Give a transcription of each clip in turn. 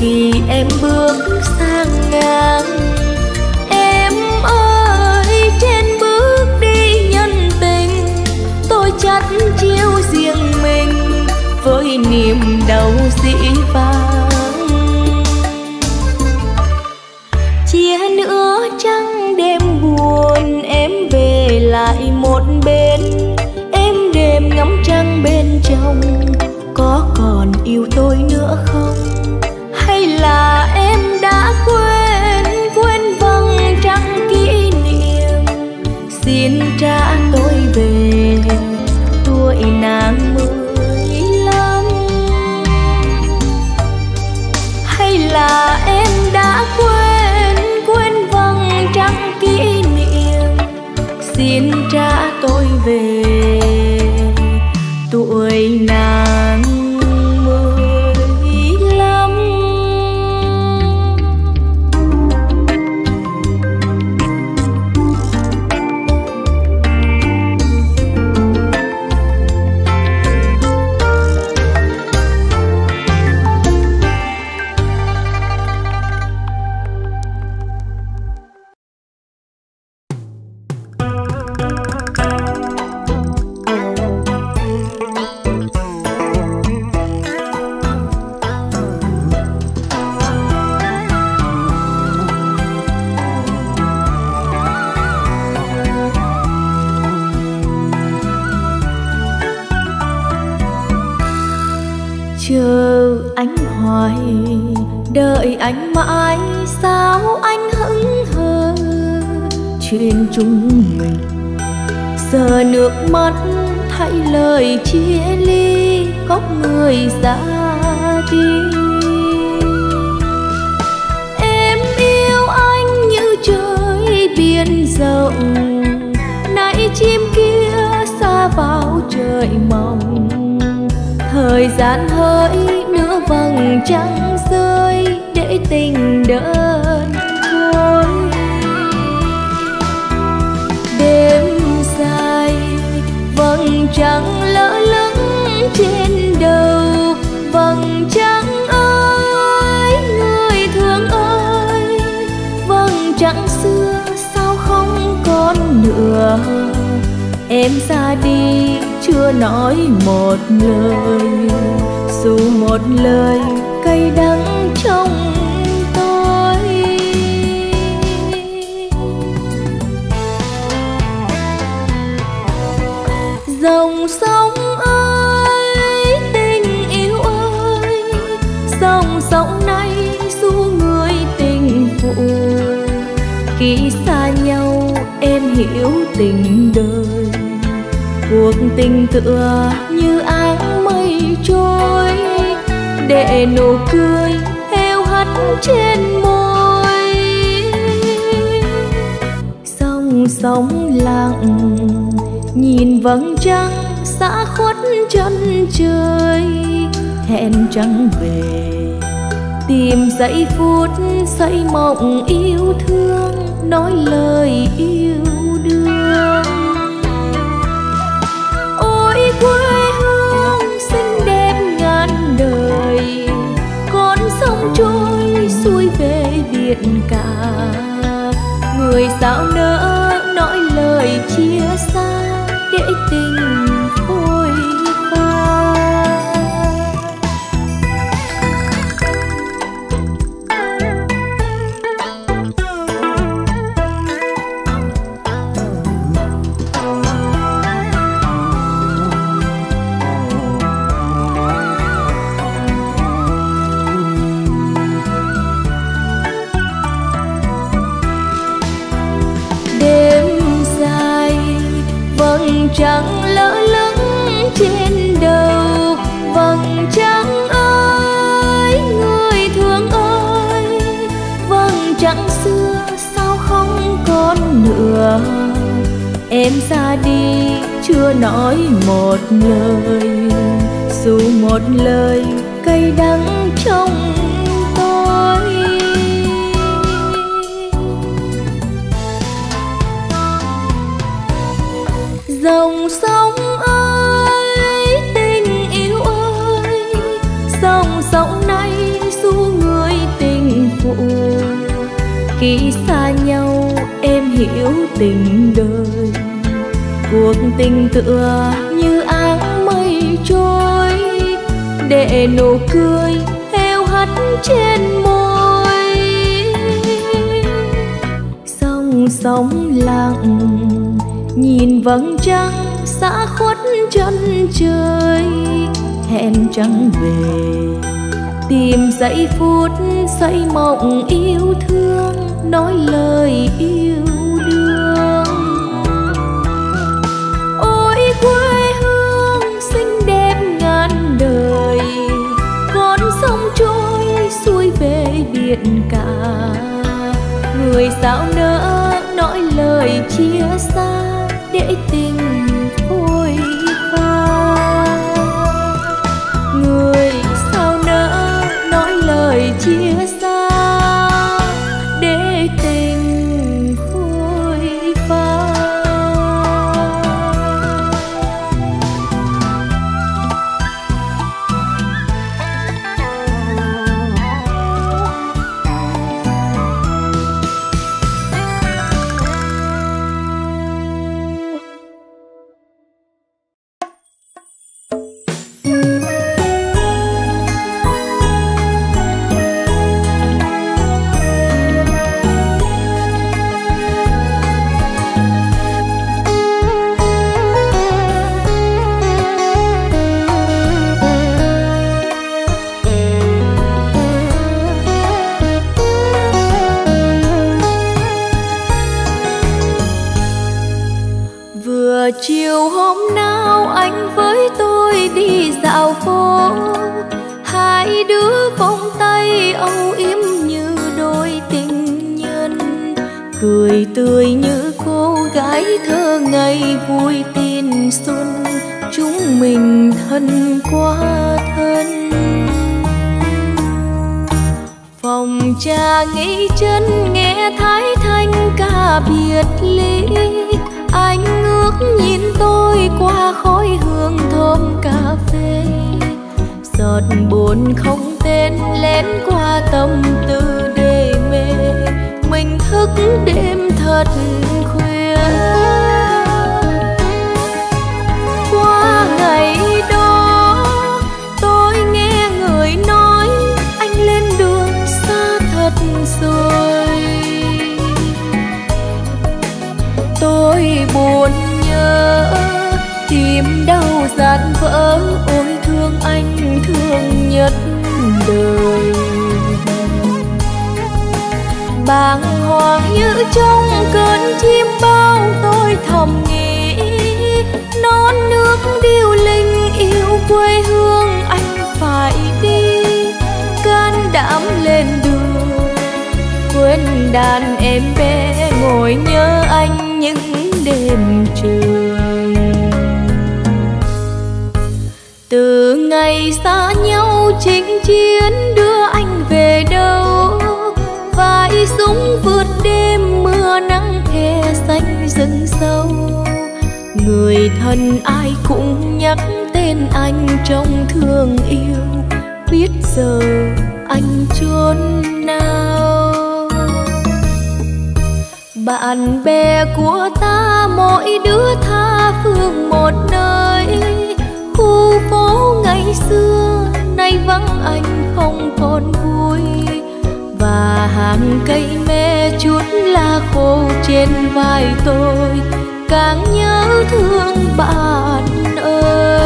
khi em bước vầng trăng rơi để tình đơn côi đêm dài vầng trăng lỡ lững trên đầu, vầng trăng ơi, người thương ơi. Vầng trăng xưa sao không còn nữa? Em ra đi, chưa nói một lời. Dù một lời trong tôi. Dòng sông ơi, tình yêu ơi, dòng sông này du người tình phụ. Khi xa nhau, em hiểu tình đời. Cuộc tình tựa như áng mây trôi, để nụ cười trên môi. Sông sóng lặng, nhìn vầng trăng xa khuất chân trời. Hẹn trăng về, tìm giây phút xây mộng yêu thương, nói lời yêu đương. Ôi quê hương xinh đẹp ngàn đời, con sông trôi cả. Người sao nỡ nói lời chia xa để tình em ra đi, chưa nói một lời. Dù một lời cay đắng trong dòng sông ơi, tình yêu ơi, dòng sông nay du người tình phụ. Khi xa nhau, em hiểu tình đời cuộc tình tựa như áng mây trôi, để nụ cười heo hắt trên môi. Sông sóng lặng, nhìn vầng trăng xa khuất chân trời, hẹn trăng về, tìm giây phút xây mộng yêu thương, nói lời yêu cả. Người sao nỡ nói lời chia xa quá thân. Phòng cha nghĩ chân, nghe thái thanh ca biệt ly anh ngước nhìn tôi qua khói hương thơm cà phê. Giọt buồn không tên lén qua tâm tư để mê. Mình thức đêm thật khuya. Đau vỡ, ôi thương anh, thương nhất đời. Bàng hoàng như trong cơn chim bao tôi thầm nghĩ, non nước điêu linh yêu quê hương anh phải đi. Can đảm lên đường, quên đàn em bé, ngồi nhớ anh những đêm trường từ ngày xa nhau chinh chiến đưa anh về đâu? Vai súng vượt đêm mưa nắng khe xanh rừng sâu. Người thân ai cũng nhắc tên anh trong thương yêu. Biết giờ anh chốn nào? Bạn bè của ta mỗi đứa tha phương một nơi ngày xưa, nay vắng anh không còn vui. Và hàng cây me chút lá khô trên vai tôi, càng nhớ thương bạn ơi.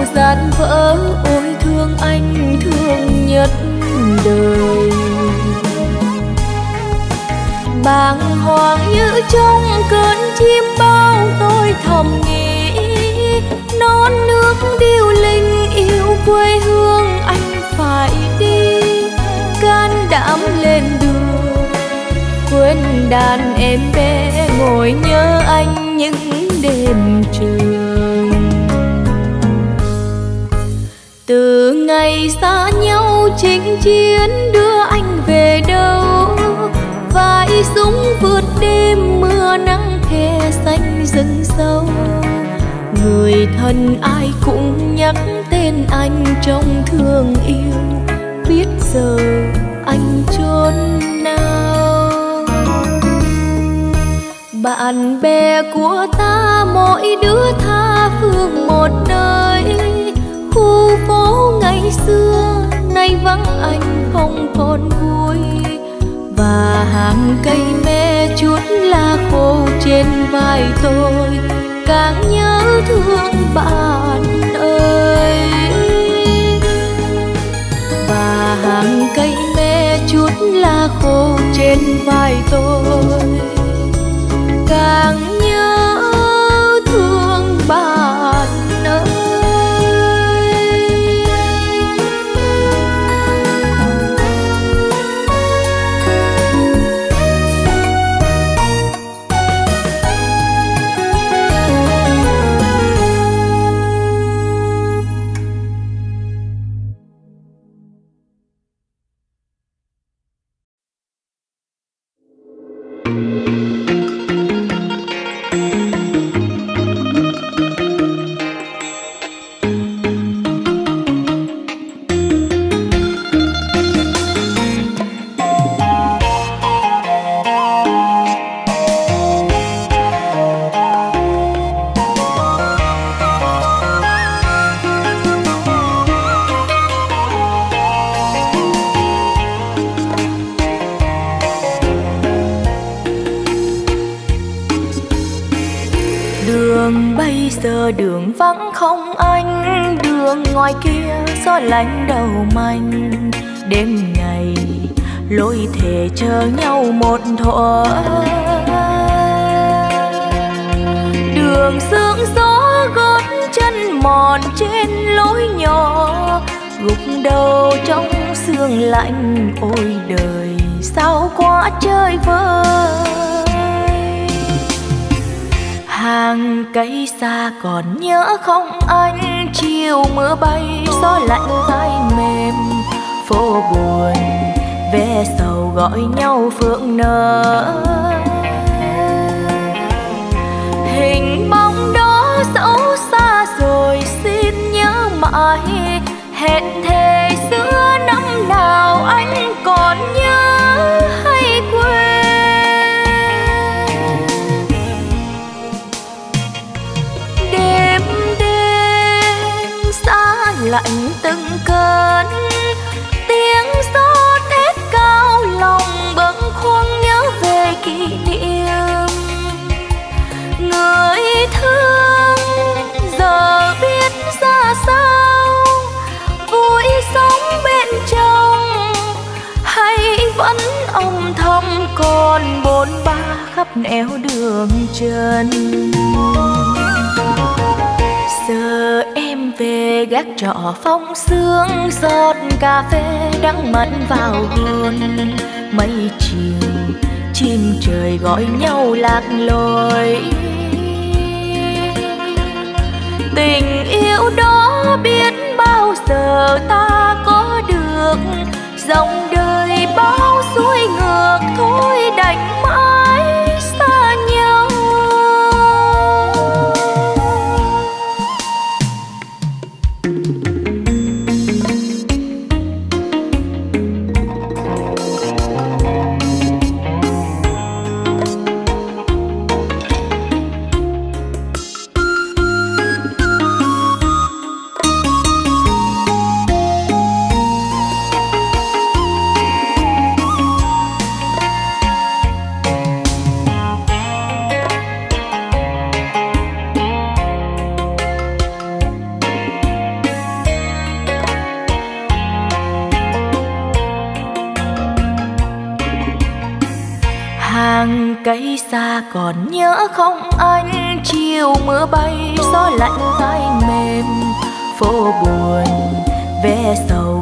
Tìm gian vỡ ôi thương anh thương nhất đời. Bàng hoàng như trong cơn chim bao tôi thầm nghĩ, non nước điêu linh yêu quê hương anh phải đi. Can đảm lên đường, quên đàn em bé ngồi nhớ anh những đêm trường từ ngày xa nhau chinh chiến đưa anh về đâu? Vai súng vượt đêm mưa nắng khe xanh rừng sâu. Người thân ai cũng nhắc tên anh trong thương yêu. Biết giờ anh chốn nào? Bạn bè của ta mỗi đứa tha phương một nơi khu phố ngày xưa, nay vắng anh không còn vui. Và hàng cây me chút lá khô trên vai tôi, càng nhớ thương bạn ơi. Và hàng cây me chút lá khô trên vai tôi, càng cây xa còn nhớ không anh. Chiều mưa bay, gió lạnh vai mềm. Phố buồn ve sầu gọi nhau phượng nở. Hình bóng đó dẫu xa rồi xin nhớ mãi. Hẹn thề xưa năm nào anh éo đường chân giờ em về gác trọ phong sương giọt cà phê đắng mặn vào hồn mây chiều chim trời gọi nhau lạc lối. Tình yêu đó biết bao giờ ta có được. Dòng đời bao suối ngược thôi, đành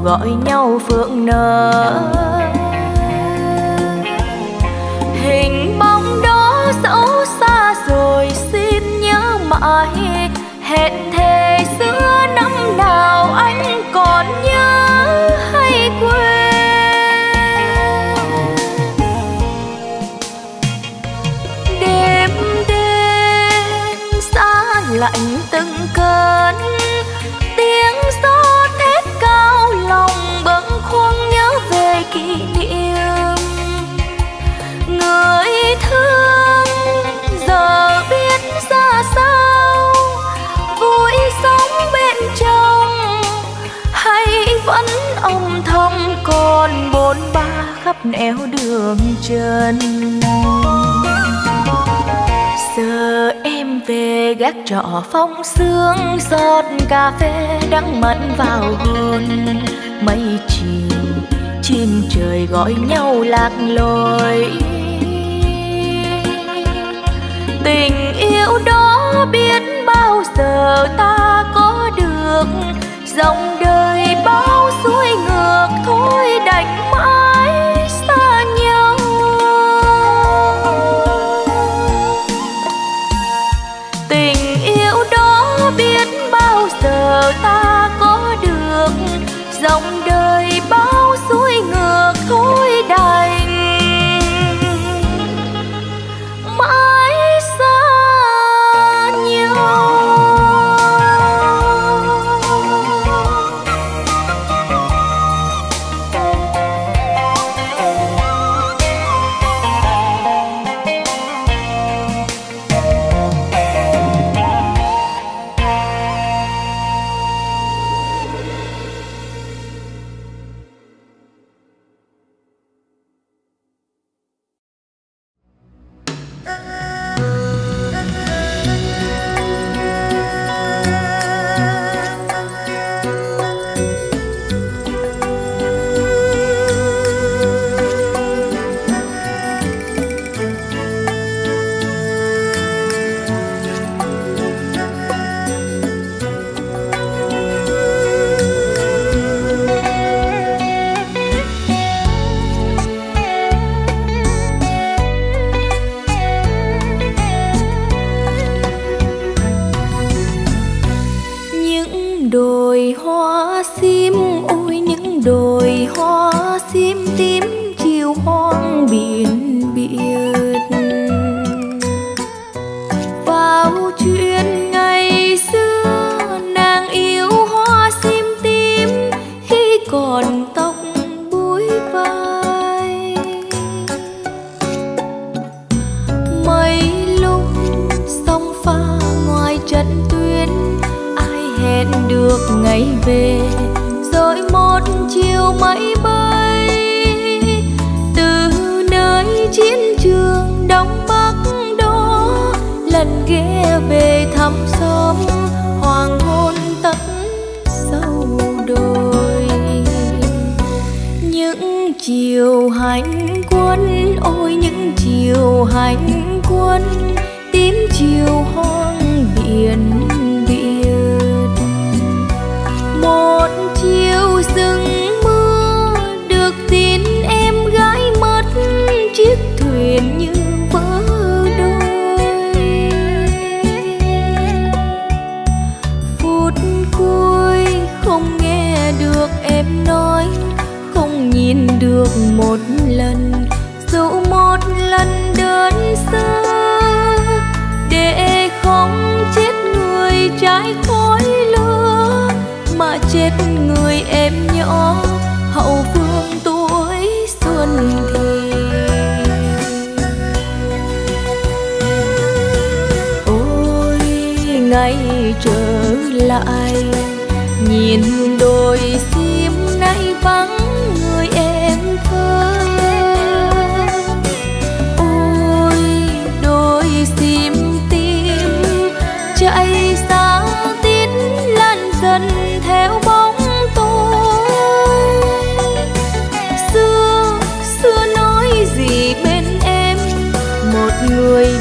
gọi nhau phượng nở. Éo đường chân giờ em về gác trọ phong sương giọt cà phê đắng mặn vào hồn mây chiều chim trời gọi nhau lạc lối. Tình yêu đó biết bao giờ ta có được. Dòng đời bao suối ngược thôi dòng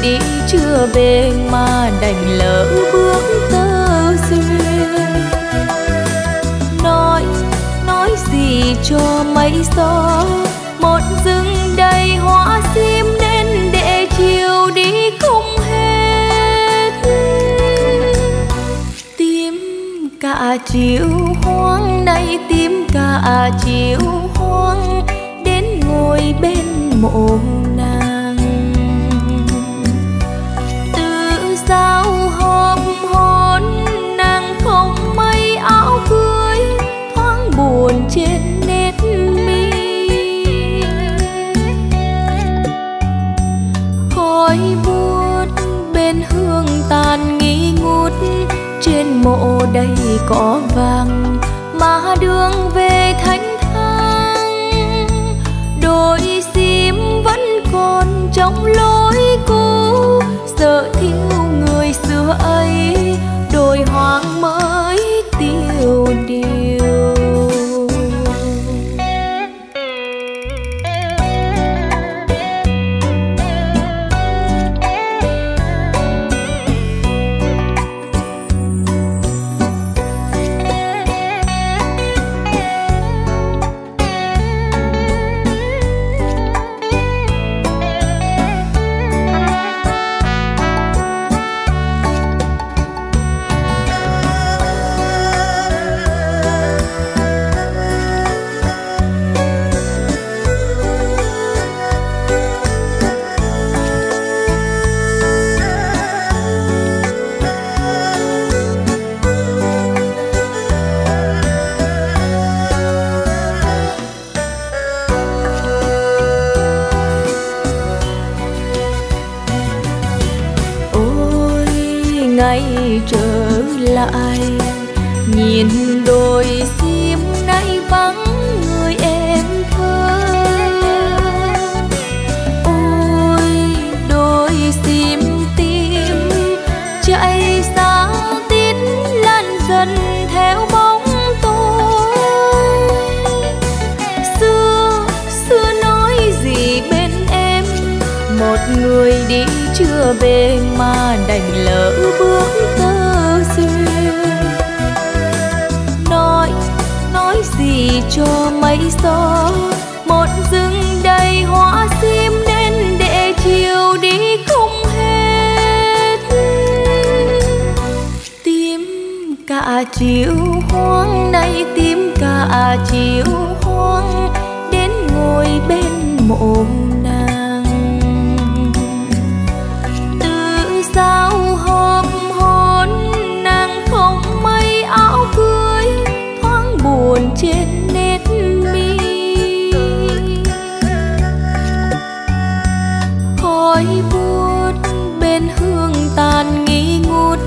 nghĩ chưa về mà đành lỡ bước tơ duyên nói nói gì cho mấy gió một rừng đầy hoa sim đến để chiều đi không hết. Tím cả chiều hoang, nay tím cả chiều hoang, đến ngồi bên mộ cỏ vàng mà đường về thanh thang. Đôi sim vẫn còn trong lối khói buốt bên hương tàn nghi ngút,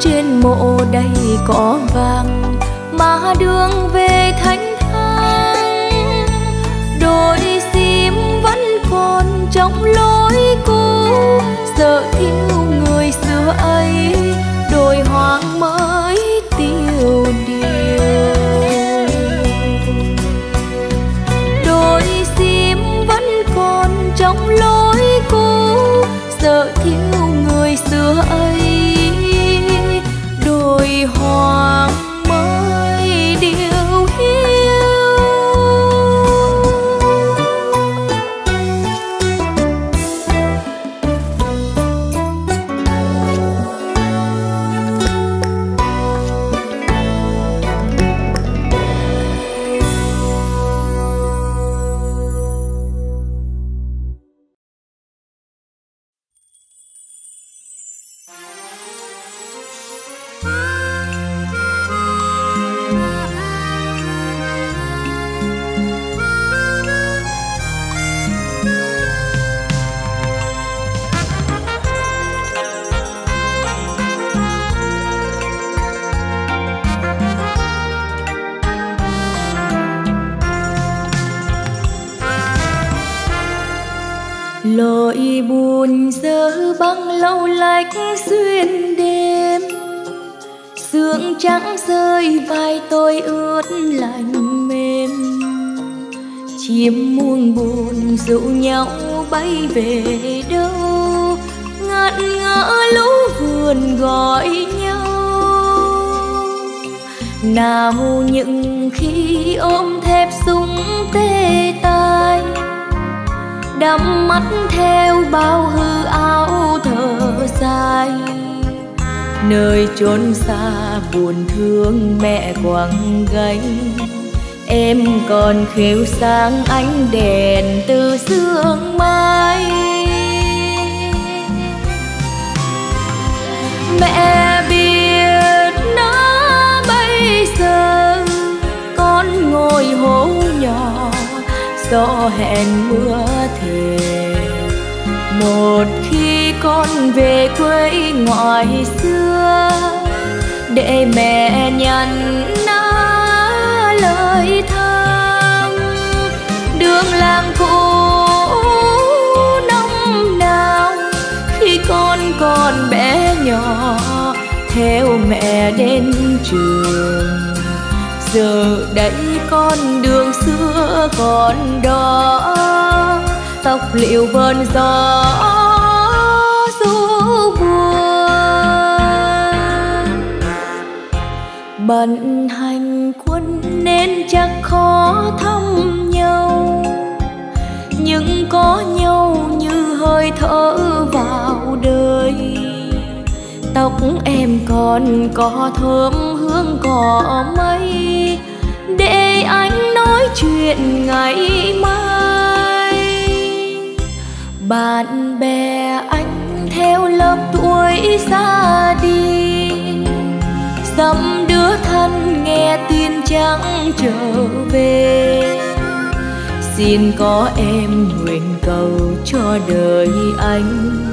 trên mộ đầy cỏ vàng, mà đường về còn khêu sáng ánh đèn từ sương mai. Mẹ biết nó bây giờ con ngồi hố nhỏ, gió hẹn mưa thề. Một khi con về quê ngoại xưa, để mẹ nhắn theo mẹ đến trường. Giờ đây con đường xưa còn đó, tóc liệu vơn gió du buồn. Bận hành quân nên chắc khó thăm nhau, nhưng có nhau như hơi thở vào đời tóc em còn có thơm hương cỏ mây, để anh nói chuyện ngày mai. Bạn bè anh theo lớp tuổi ra đi, dăm đứa thân nghe tin chẳng trở về. Xin có em nguyện cầu cho đời anh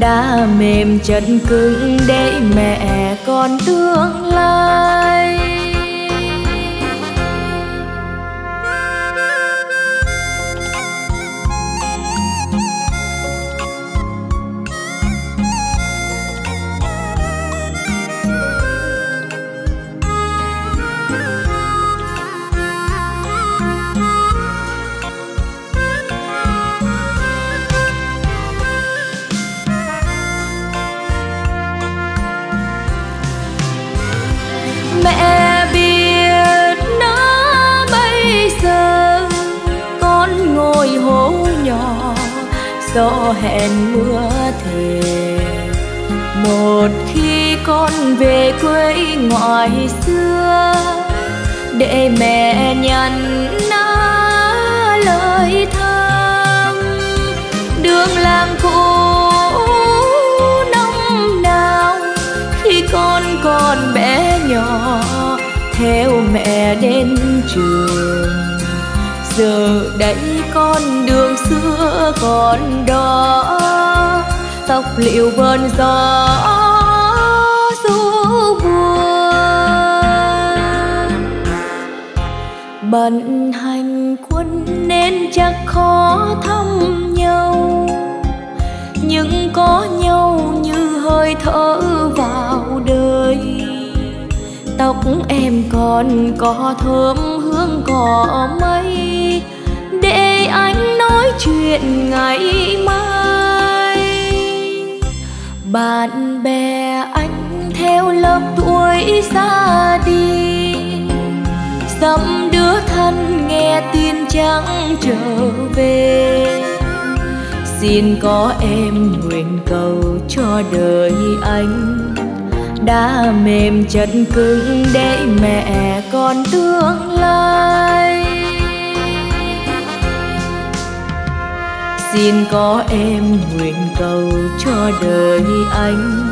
đã mềm chân cứng để mẹ con tương lai. Gió hẹn mưa thề một khi con về quê ngoại xưa, để mẹ nhận ná lời thăm. Đường làng cũ năm nào khi con còn bé nhỏ, theo mẹ đến trường giờ đây con đường xưa còn đó. Tóc liệu vơn gió du buồn. Bận hành quân nên chắc khó thăm nhau. Nhưng có nhau như hơi thở vào đời. Tóc em còn có thơm hương cỏ mây chuyện ngày mai. Bạn bè anh theo lớp tuổi xa đi dẫm đứa thân nghe tin chẳng trở về. Xin có em nguyện cầu cho đời anh, đã mềm chân cứng để mẹ con tương lai. Xin có em nguyện cầu cho đời anh.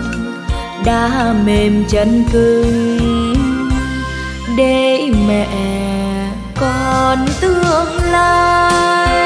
Đã mềm chân cứng để mẹ con tương lai.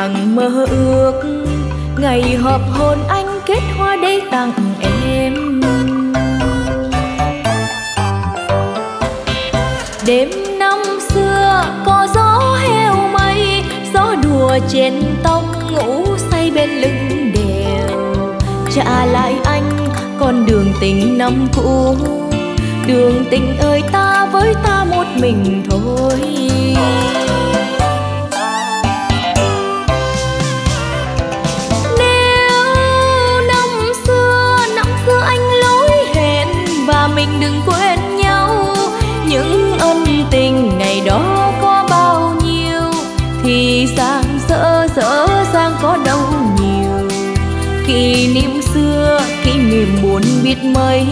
Hằng mơ ước. Ngày hợp hôn anh kết hoa để tặng em. Đêm năm xưa có gió heo mây, gió đùa trên tóc ngủ say bên lưng đèo. Trả lại anh con đường tình năm cũ, đường tình ơi ta với ta một mình thôi. Niềm buồn biết mấy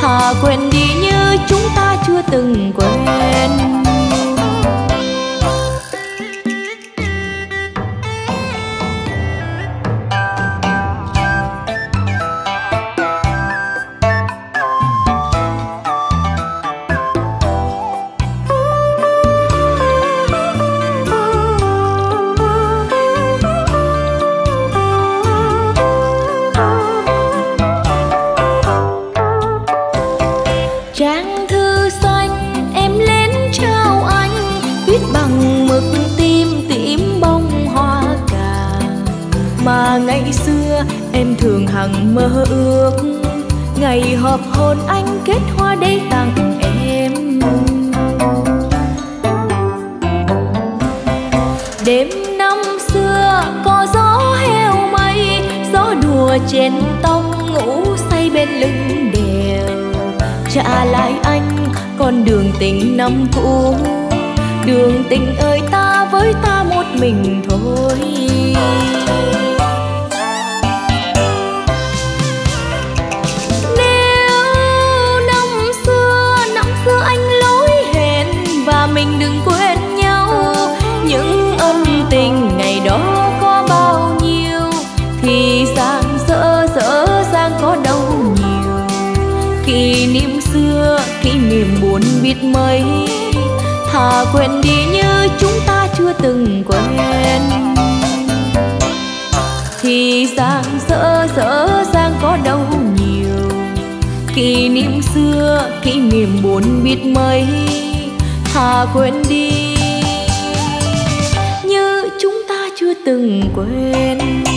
thà quên đi như chúng ta chưa từng quên. Từng quên.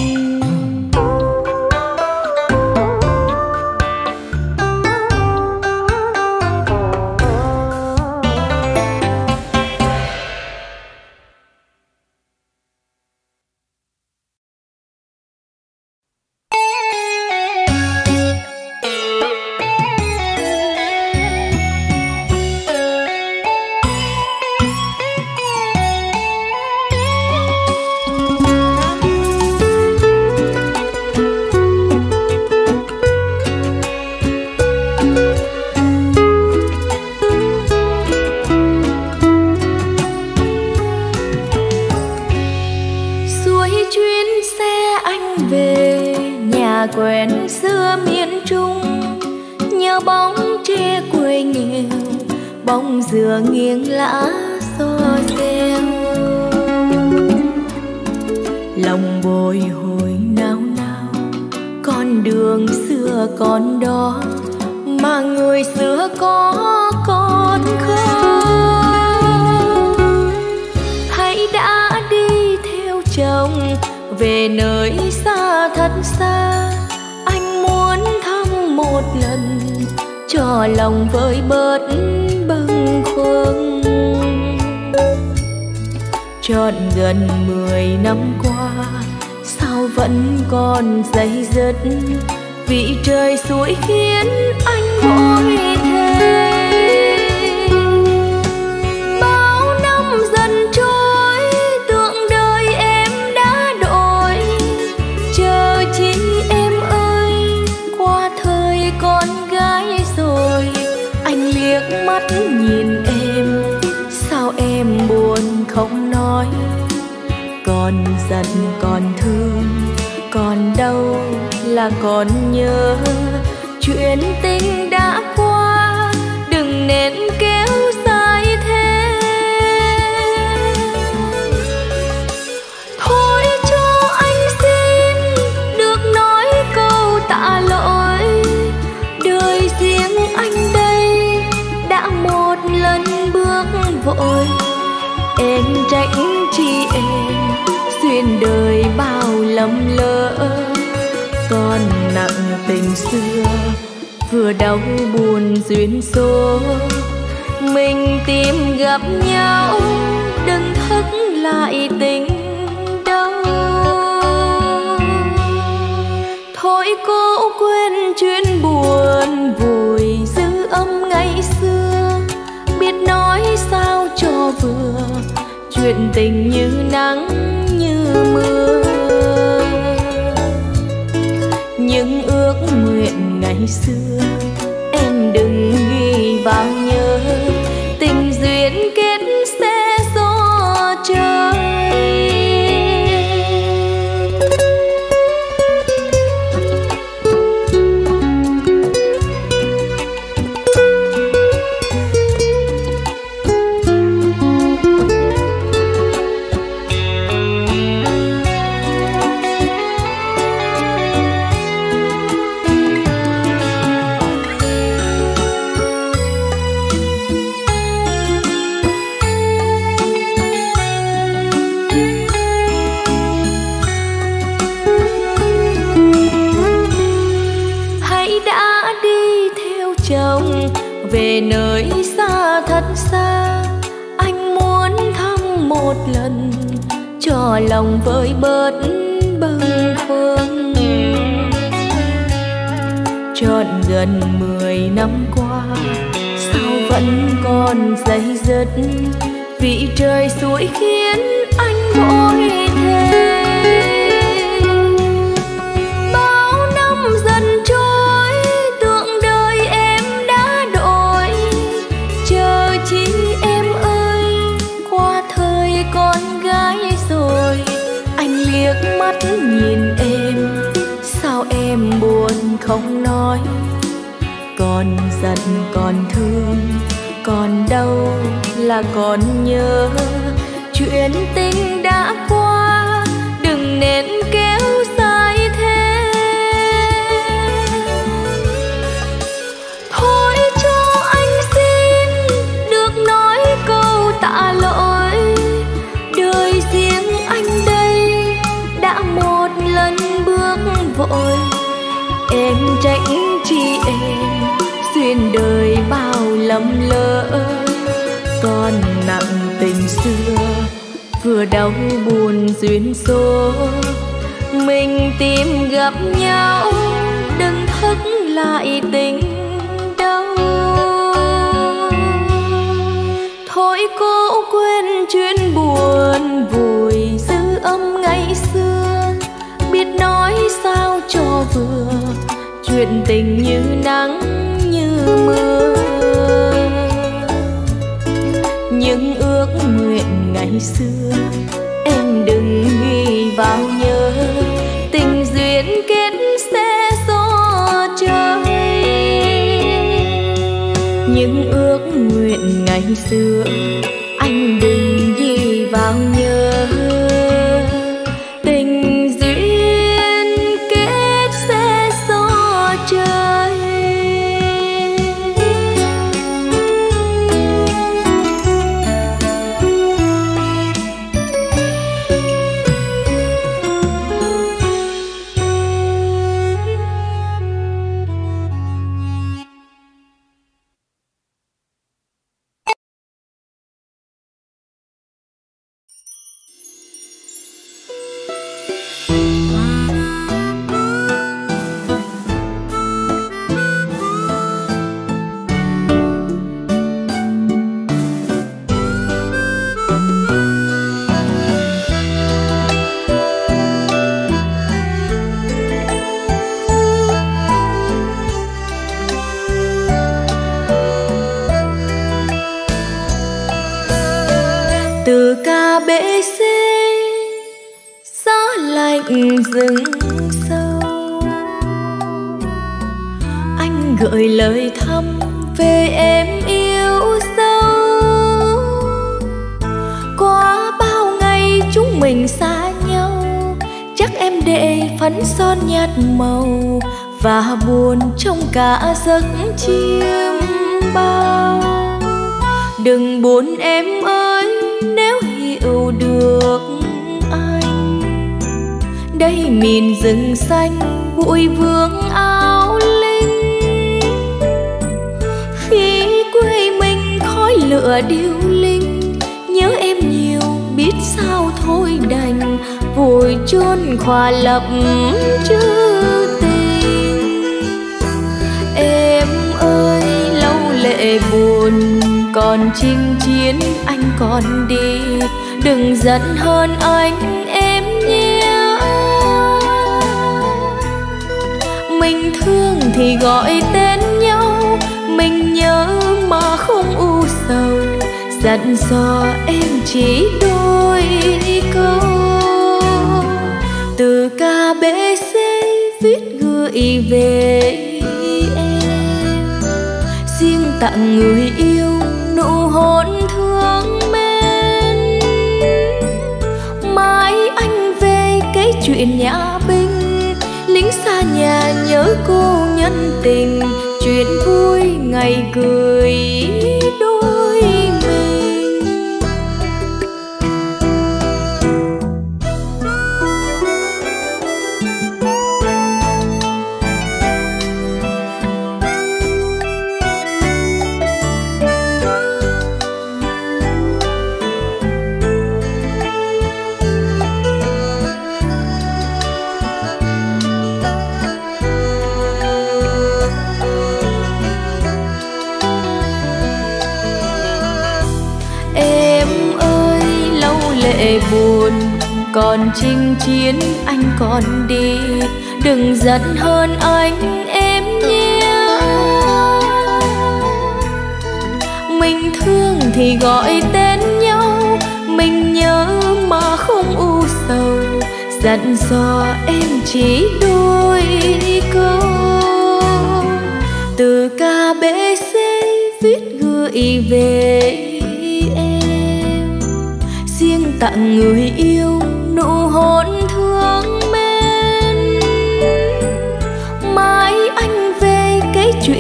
Nhạt màu và buồn trong cả giấc chiêm bao. Đừng buồn em ơi, nếu hiểu được anh. đây miền rừng xanh, bụi vương áo linh. Khi quê mình khói lửa điêu linh, nhớ em nhiều, biết sao thôi đành vùi chôn khỏa lập chữ tình. Em ơi, lâu lệ buồn, còn chinh chiến anh còn đi. Đừng giận hơn anh mình thương thì gọi tên nhau, mình nhớ mà không u sầu. Dặn dò em chỉ đôi câu từ KBC viết gửi về em. Riêng tặng người yêu nụ hôn thương mến mãi anh về cái chuyện nhà binh lính xa nhà nhớ cô nhân tình, chuyện vui ngày cười lần chinh chiến, anh còn đi. Đừng giận hơn anh, em nhé mình thương thì gọi tên nhau. Mình nhớ mà không u sầu. Dặn dò em chỉ đôi câu. Từ kbc viết gửi về em. Riêng tặng người yêu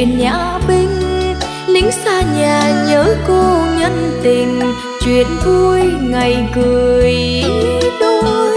chuyện nhà binh, lính xa nhà nhớ cô nhân tình, chuyện vui ngày cười. Đôi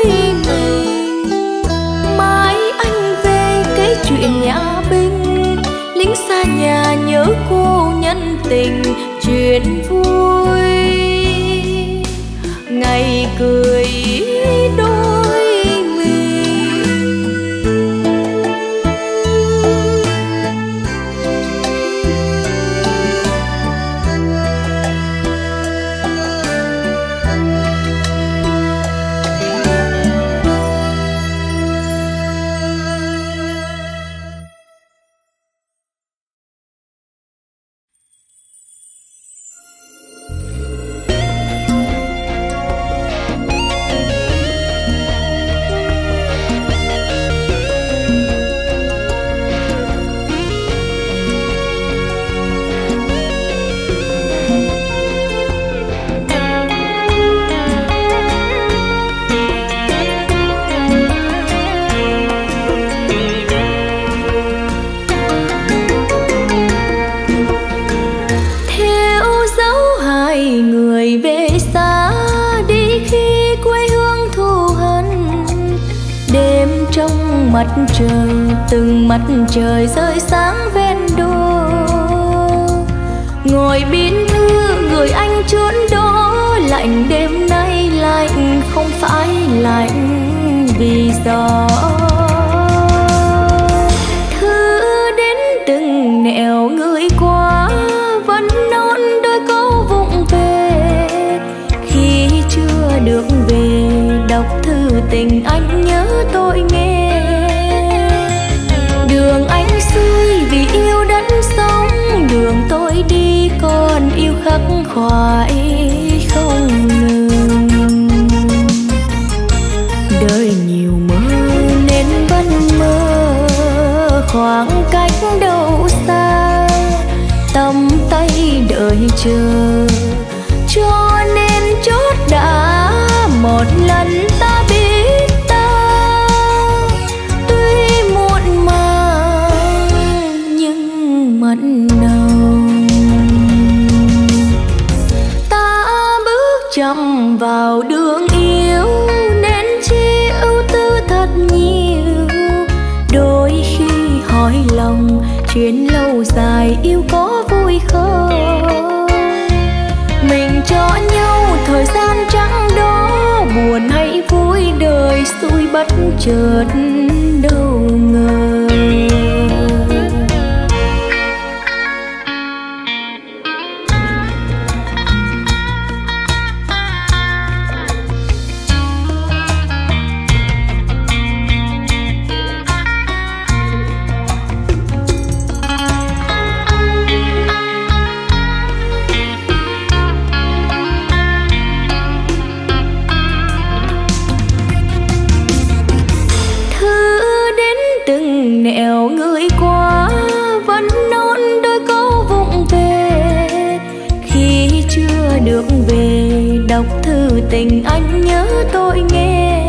đọc thư tình anh nhớ tôi nghe.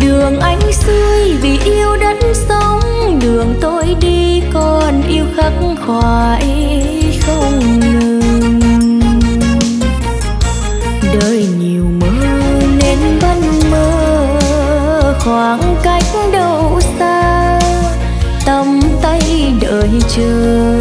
Đường anh xuôi vì yêu đất sống đường tôi đi còn yêu khắc khoải không ngừng. Đời nhiều mơ nên vẫn mơ, khoảng cách đâu xa tầm tay đợi chờ.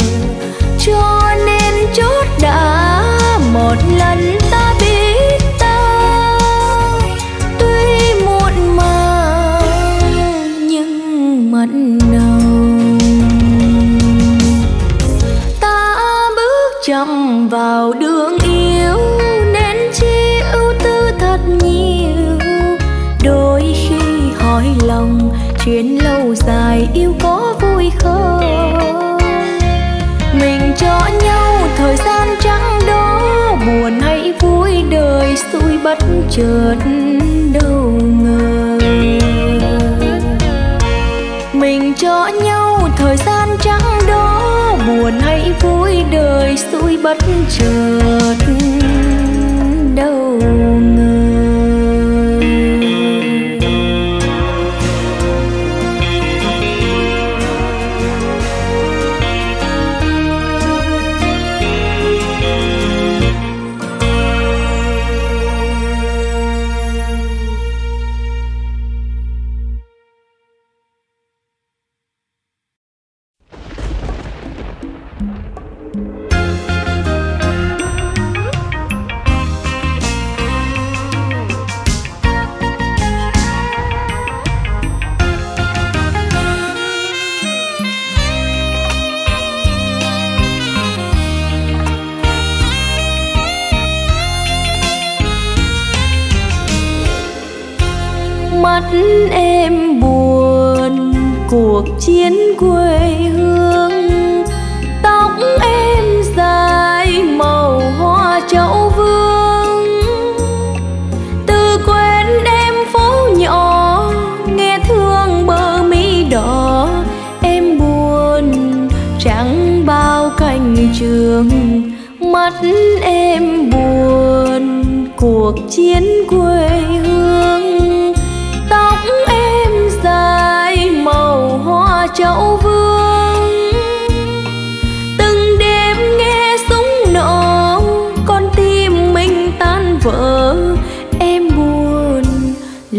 chợt đâu ngờ. Mình cho nhau thời gian trắng đó, buồn hay vui, đời xui bất chợt.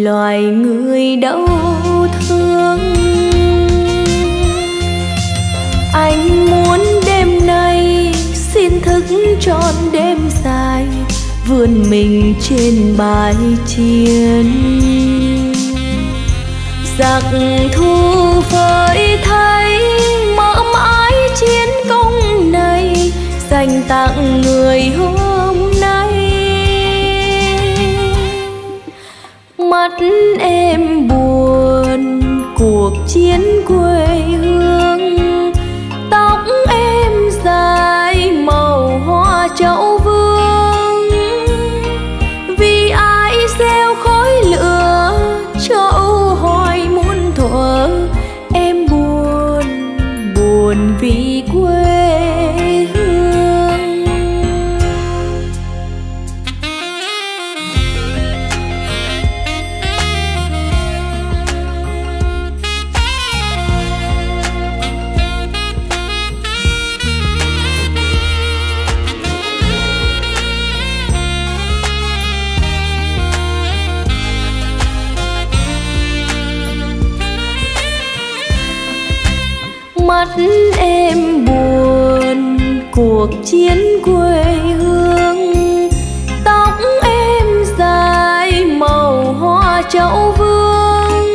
loài người đau thương. Anh muốn đêm nay xin thức trọn đêm dài vươn mình trên bài chiến. Giặc thu với thấy mãi chiến công này dành tặng người hương mắt em buồn. Cuộc chiến quê hương quê hương. Tóc em dài màu hoa chậu vương.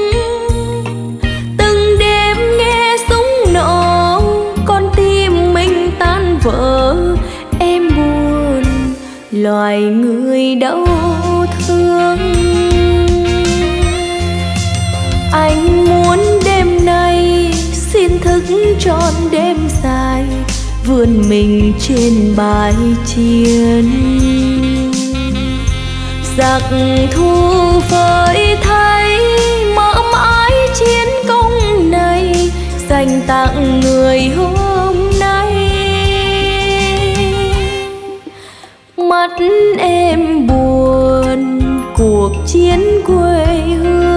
Từng đêm nghe súng nổ, con tim mình tan vỡ. Em buồn, loài người đau thương. Anh muốn đêm nay xin thức trọn vươn mình trên bài chiến. Giặc thu phơi thấy mãi mãi chiến công này, dành tặng người hôm nay. Mắt em buồn, cuộc chiến quê hương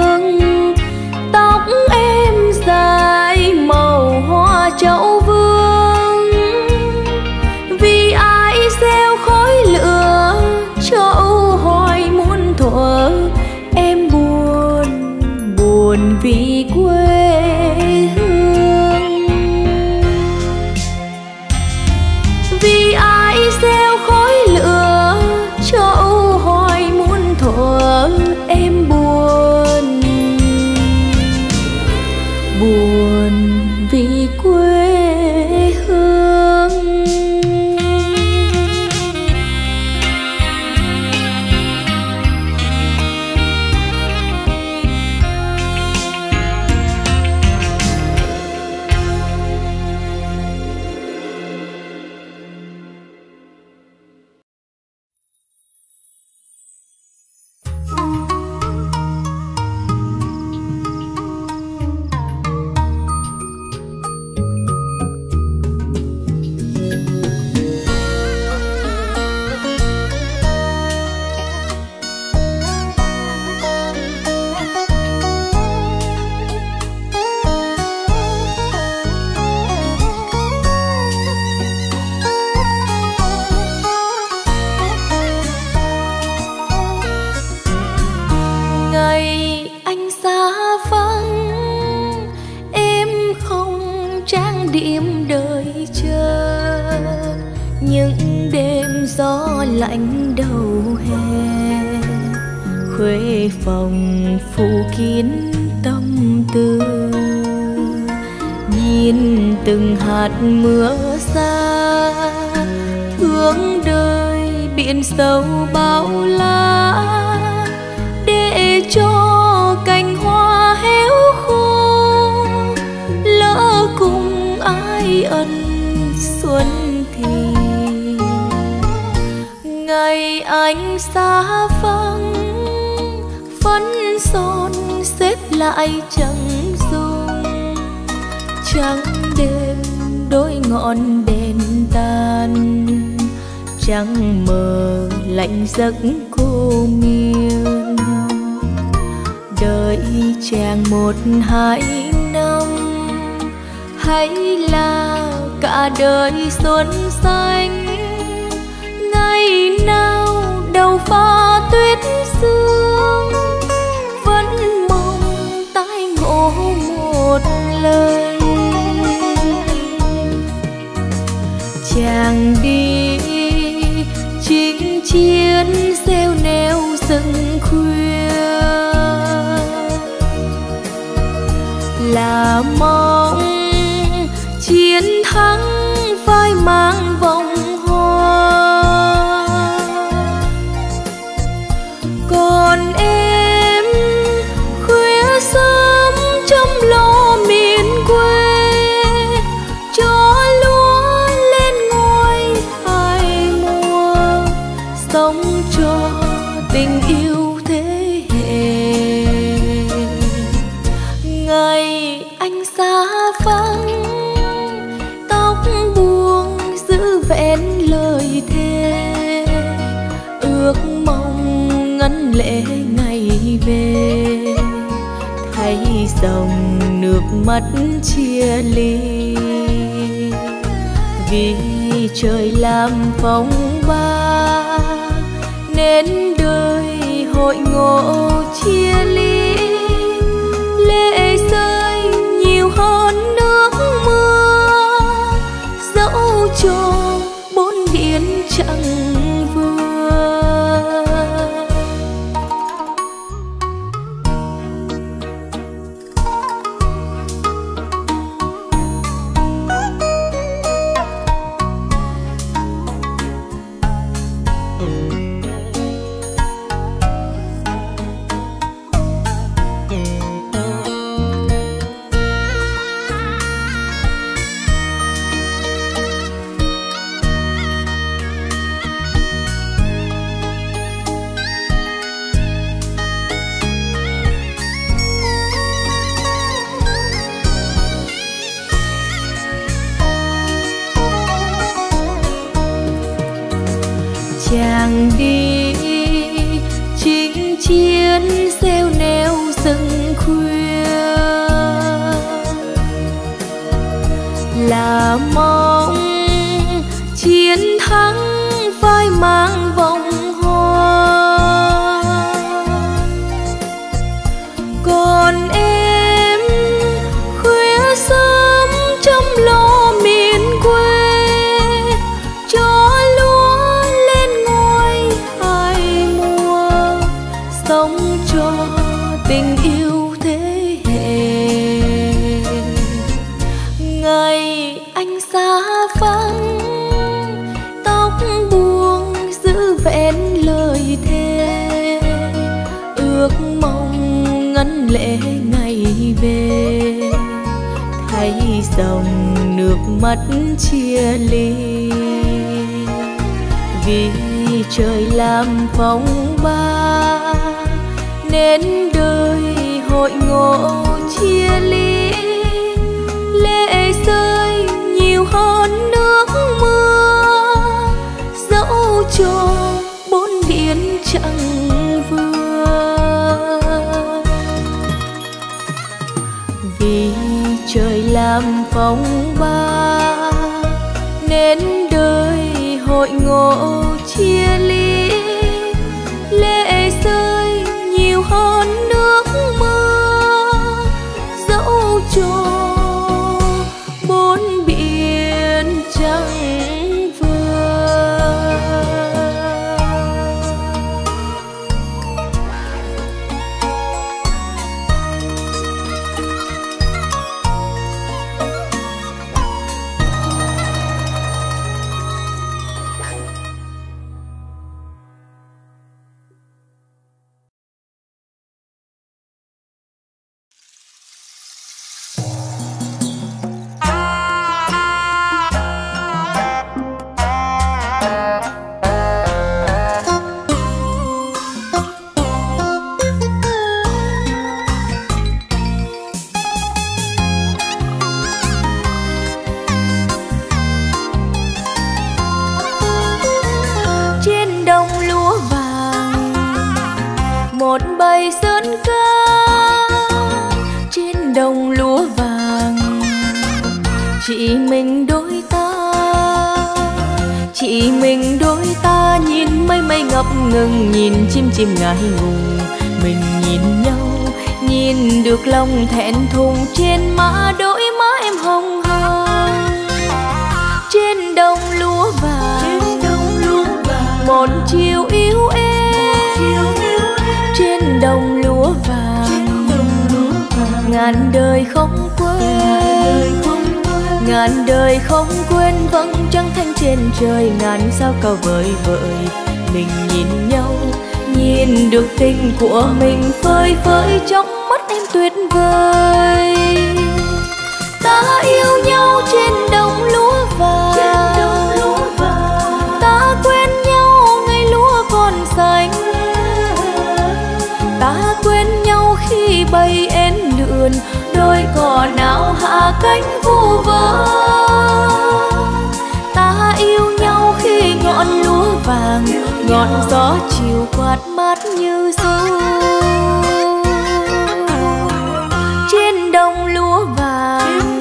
anh xa vắng, em không trang điểm đợi chờ những đêm gió lạnh đầu hè, khuê phòng phủ kín tâm tư. Nhìn từng hạt mưa xa thương đời biển sâu bao la. Anh xa vắng phấn son xếp lại chẳng dung. Trắng đêm đôi ngọn đèn tan, trắng mờ lạnh giấc cô miên. Đợi chàng một hai năm hay là cả đời xuân xanh đầu pha tuyết sương, vẫn mong tái ngộ một lần chàng đi chinh chiến rêu neo rừng khuya. Là mong chiến thắng vai mang vòng mắt chia ly. Vì trời làm phong ba nên đời hội ngộ chia ly. Đi. Chinh chiến rêu neo rừng khuya. Là mong chiến thắng phai mang mắt chia ly. Vì trời làm phong ba nên đời hội ngộ chia ly. Lệ rơi nhiều hơn nước mưa, dẫu cho bốn biển chẳng vừa. Vì trời làm phong ba đến đời hội ngộ chia ly. Cao vời vợi. Mình nhìn nhau nhìn được tình của mình phơi phới trong mắt em tuyệt vời. Ta yêu nhau trên đồng lúa vàng. Ta quen nhau ngày lúa còn xanh. Ta quen nhau khi bay én lượn đôi cò nào hạ cánh vu vơ vàng, ngọn gió chiều quạt mát như du trên đồng lúa vàng,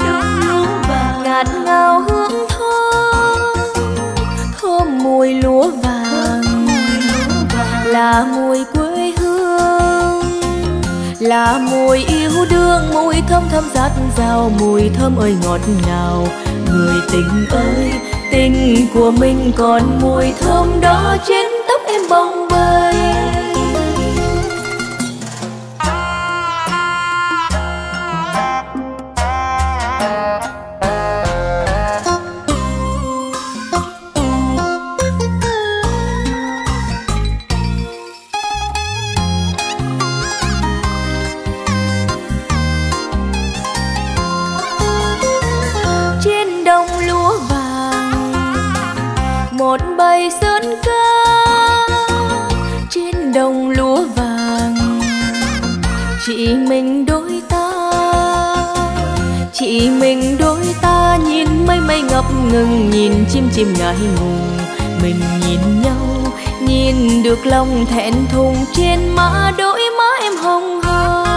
ngạt ngào hương thơm. Thơm mùi lúa vàng, là mùi quê hương. Là mùi yêu đương, mùi thơm thơm rát rào mùi thơm ơi ngọt ngào. Người tình ơi tình của mình còn mùi thơm đó trên tóc em bồng bềnh. Thẹn thùng trên má đôi má em hồng hồng.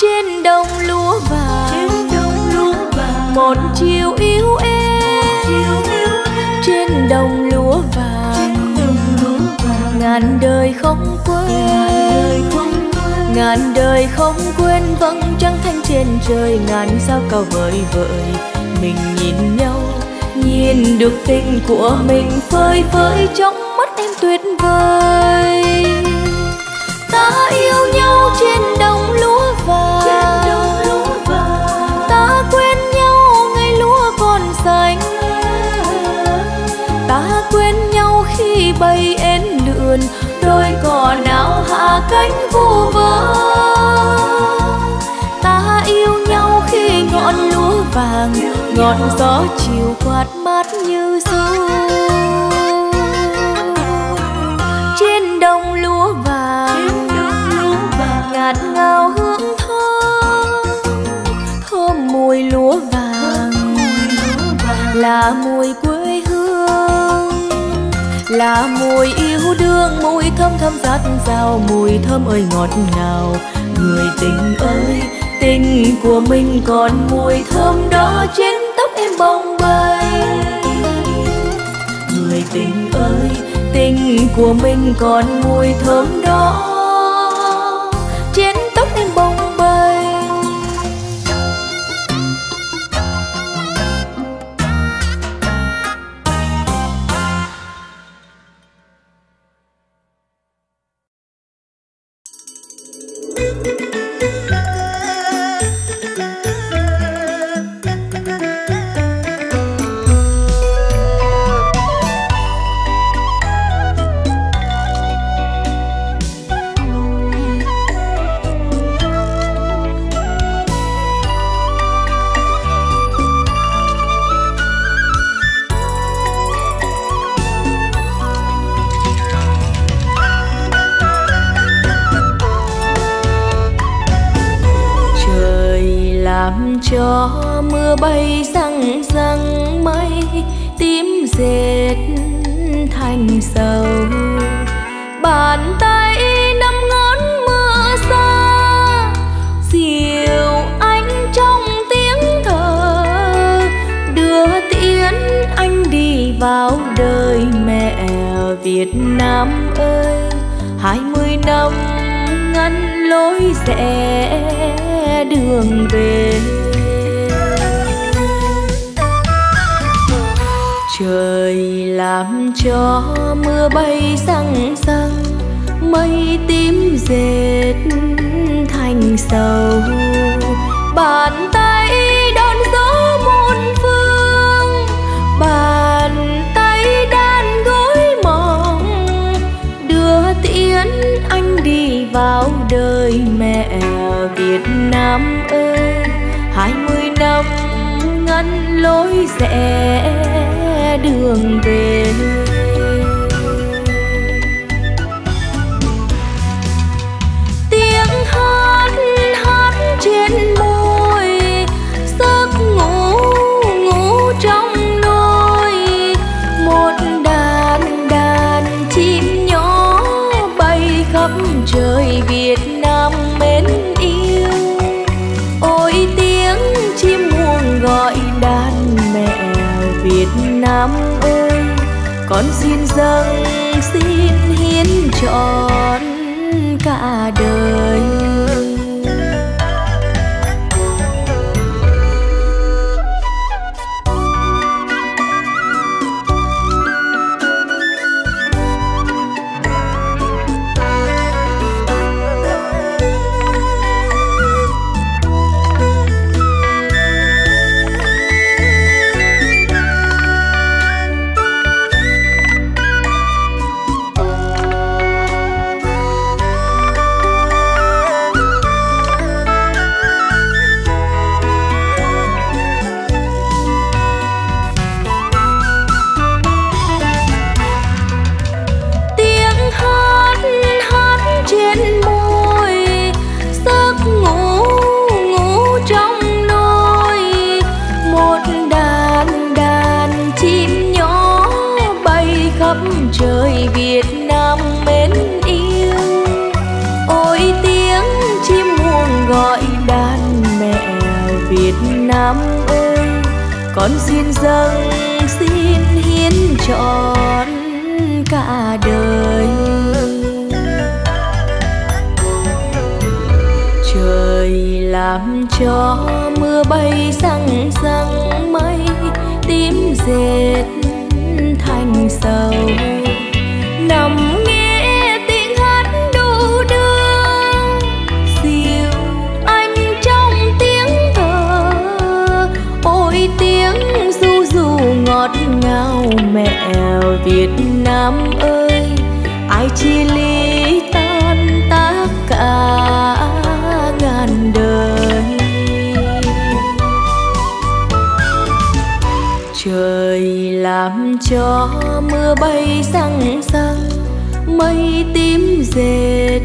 Trên đồng lúa vàng một chiều yêu em. trên đồng lúa vàng ngàn đời không quên. Ngàn đời không quên vầng trăng thanh trên trời. Ngàn sao cao vời vợi mình nhìn nhau. Nhìn được tình của mình phơi phới trong tuyệt ta yêu nhau trên đồng lúa vàng. Ta quên nhau ngày lúa còn xanh. Ta quên nhau khi bay én lượn, đôi cò nào hạ cánh vu vơ. Ta yêu nhau khi ngọn lúa vàng, ngọn gió chiều quạt mát như là mùi yêu đương, mùi thơm thơm rát rào mùi thơm ơi ngọt ngào. Người tình ơi, tình của mình còn mùi thơm đó trên tóc em bồng bềnh. Người tình ơi, tình của mình còn mùi thơm đó trời Việt Nam mến yêu. Ôi tiếng chim muông gọi đàn mẹ Việt Nam ơi. Con xin dâng xin hiến trọn cả đời. Trời làm cho mưa bay răng răng mây, tím dệt thành sầu. Làm cho mưa bay răng răng mây tím dệt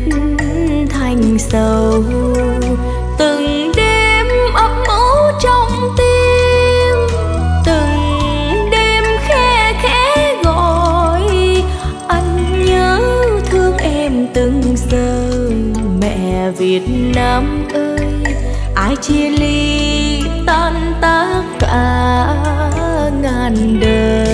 thành sầu từng đêm ấp ủ trong tim từng đêm khẽ khẽ gọi. Anh nhớ thương em từng giờ, mẹ Việt Nam ơi ai chia ly tan tác cả ngàn đời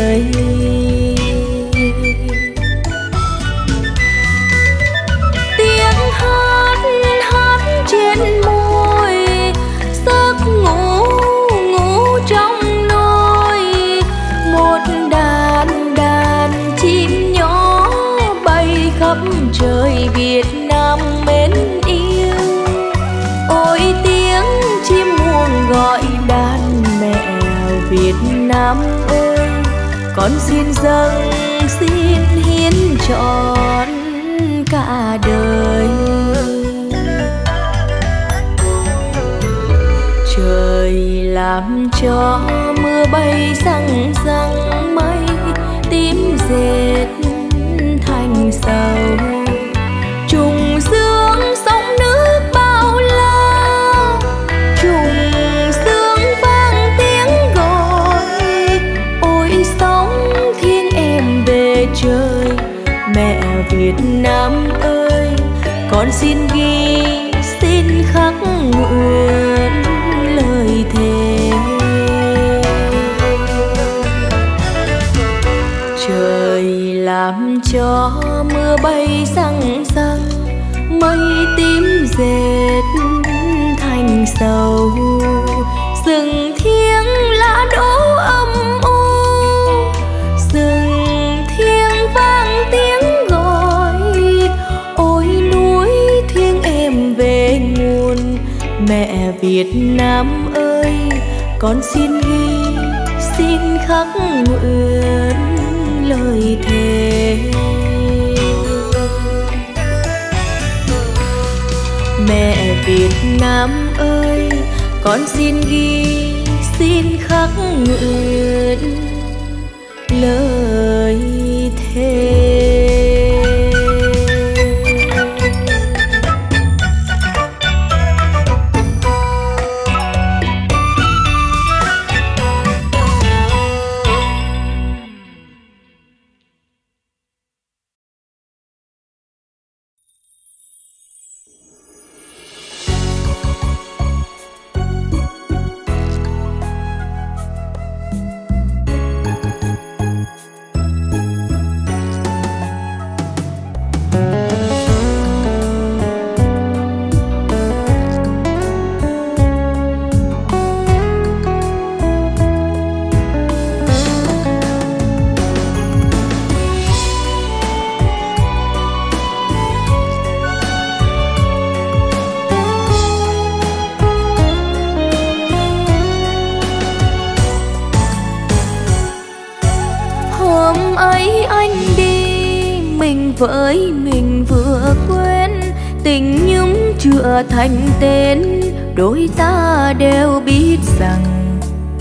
con xin dâng xin hiến trọn cả đời. Trời làm cho mưa bay răng răng mây, tím dệt thành sầu. xin ghi xin khắc nguyện lời thề. Trời làm cho mưa bay ra việt nam ơi, con xin ghi, xin khắc nguyện lời thề. Mẹ việt nam ơi, con xin ghi, xin khắc nguyện lời thề.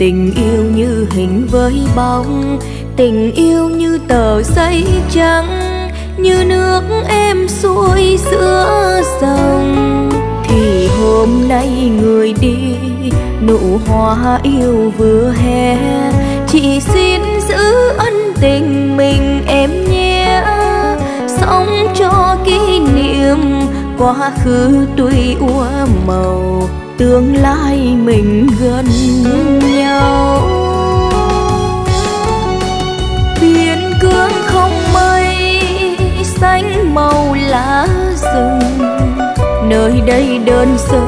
Tình yêu như hình với bóng, tình yêu như tờ giấy trắng, như nước em xuôi giữa dòng. Thì hôm nay người đi, nụ hoa yêu vừa hè, chỉ xin giữ ân tình mình em nhé. Sống cho kỷ niệm, quá khứ tuy úa màu tương lai mình gần nhau. Biên cương không mây, xanh màu lá rừng. Nơi đây đơn sơ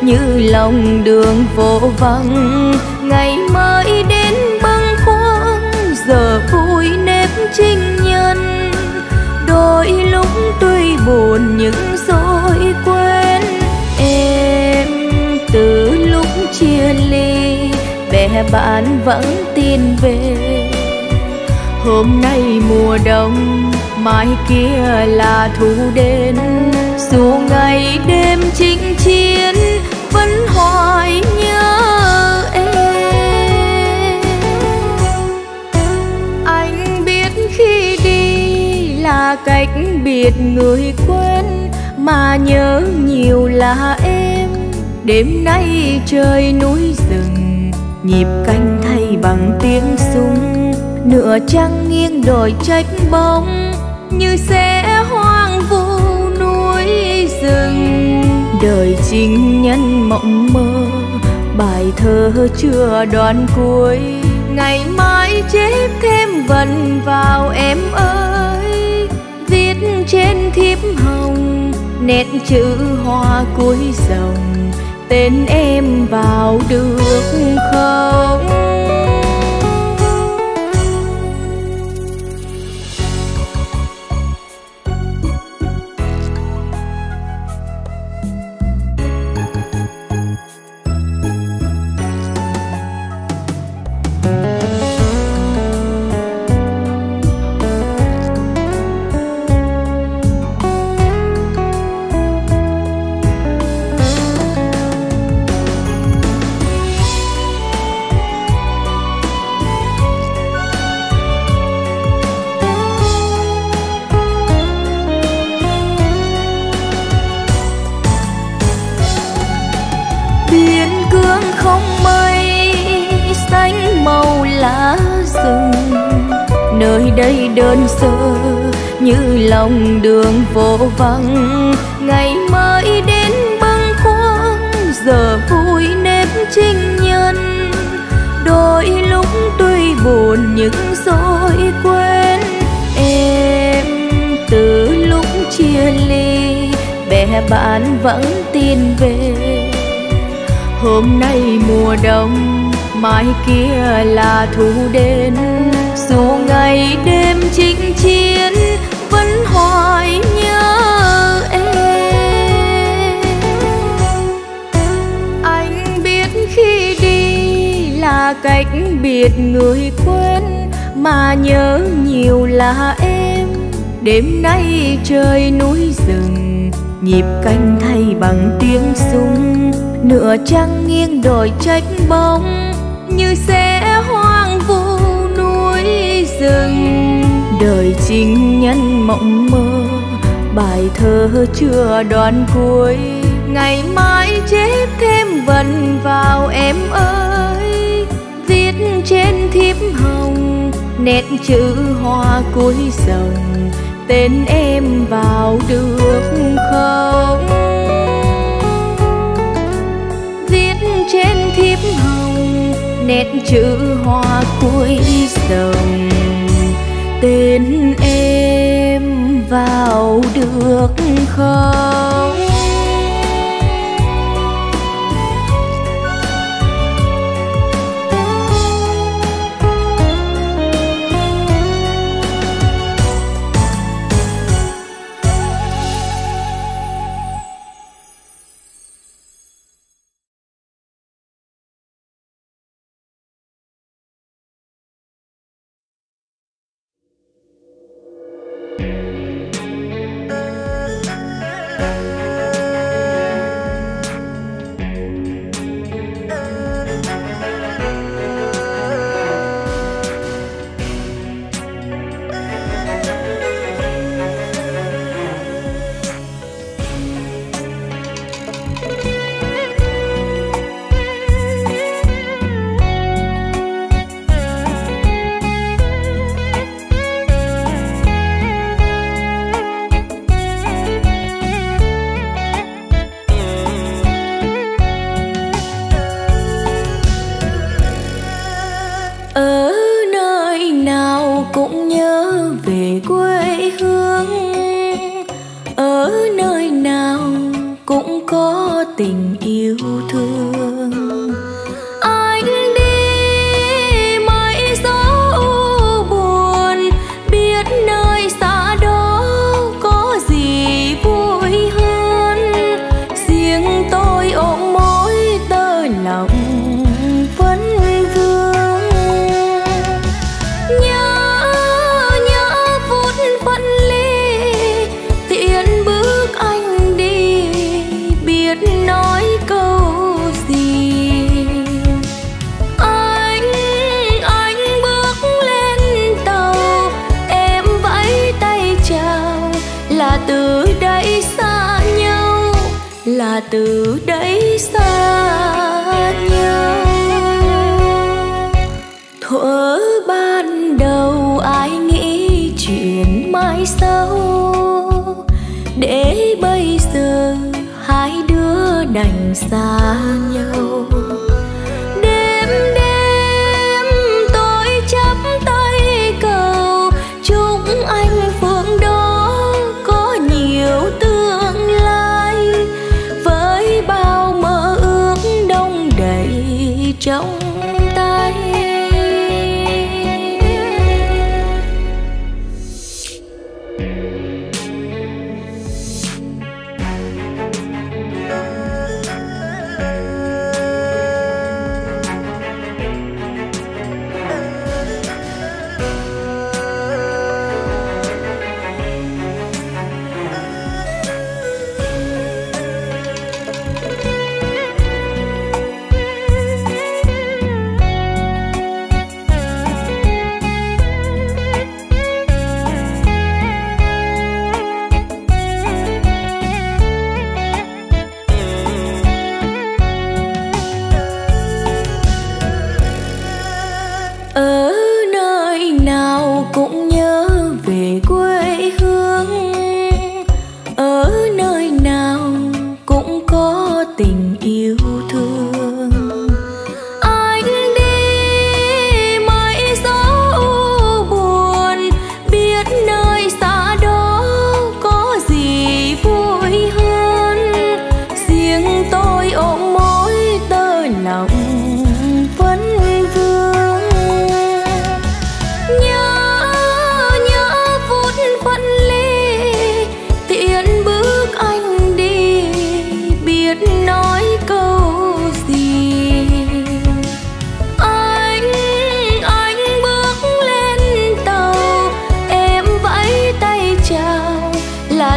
như lòng đường vô vắng. Ngày mới đến bâng khuâng, giờ vui nếp trinh nhân. Đôi lúc tuy buồn nhưng chia ly bè bạn vẫn tin về. Hôm nay mùa đông, mai kia là thu đến. Dù ngày đêm chinh chiến, vẫn hoài nhớ em. Anh biết khi đi là cách biệt người quên mà nhớ nhiều là đêm nay trời núi rừng, nhịp canh thay bằng tiếng súng. Nửa trăng nghiêng đồi trách bóng, như sẽ hoang vu núi rừng. Đời chinh nhân mộng mơ, bài thơ chưa đoạn cuối. Ngày mai chép thêm vần vào em ơi, viết trên thiếp hồng nét chữ hoa cuối dòng tên em vào được không? đơn sơ như lòng đường vô vắng. Ngày mới đến bâng khuâng, giờ vui nếp trinh nhân. Đôi lúc tuy buồn những dối quên. Em từ lúc chia ly, bè bạn vẫn tin về. Hôm nay mùa đông, mai kia là thu đến. Dù ngày đêm cách biệt người quên, mà nhớ nhiều là em. Đêm nay trời núi rừng, nhịp canh thay bằng tiếng súng. Nửa trăng nghiêng đồi trách bóng, như sẽ hoang vu núi rừng. Đời chinh nhân mộng mơ, bài thơ chưa đoạn cuối. Ngày mai chép thêm vần vào em ơi trên thiếp hồng, nét chữ hoa cuối dòng tên em vào được không? Viết trên thiếp hồng, nét chữ hoa cuối dòng tên em vào được không?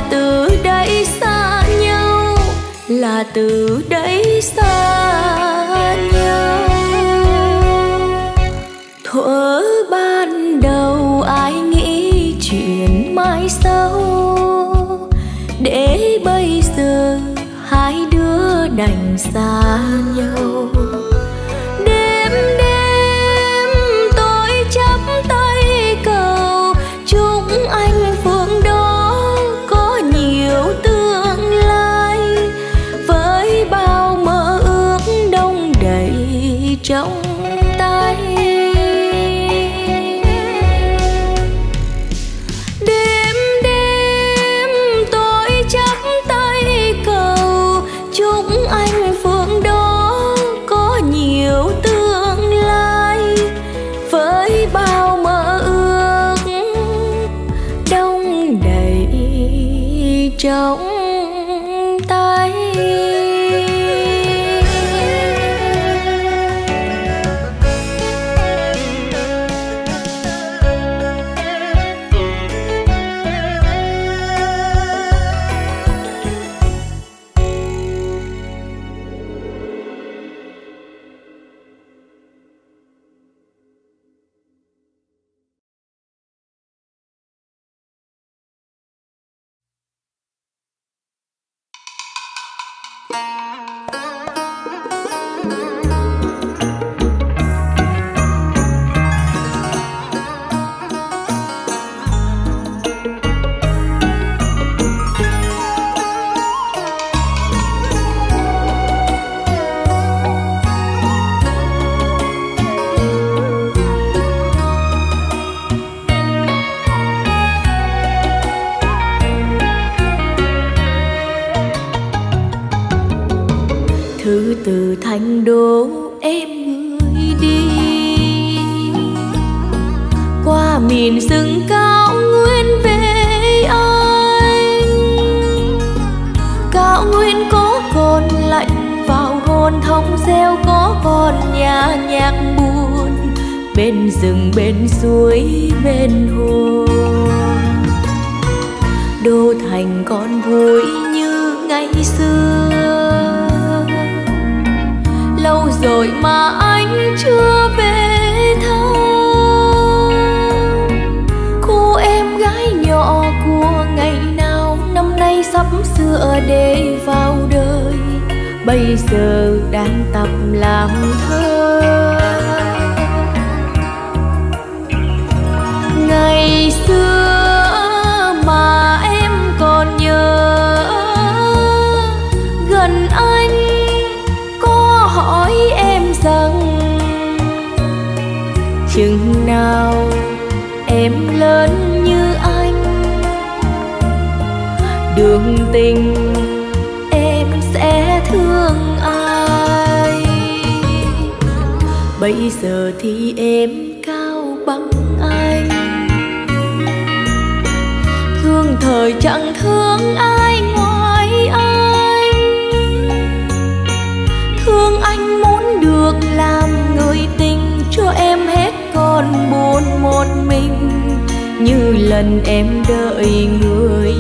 từ đây xa nhau, là từ đây xa nhau. Thuở ban đầu ai nghĩ chuyện mãi sau, để bây giờ hai đứa đành xa nhau. bây giờ thì em cao bằng anh. Thương thời chẳng thương ai ngoài anh. Thương anh muốn được làm người tình cho em hết còn buồn một mình. Như lần em đợi người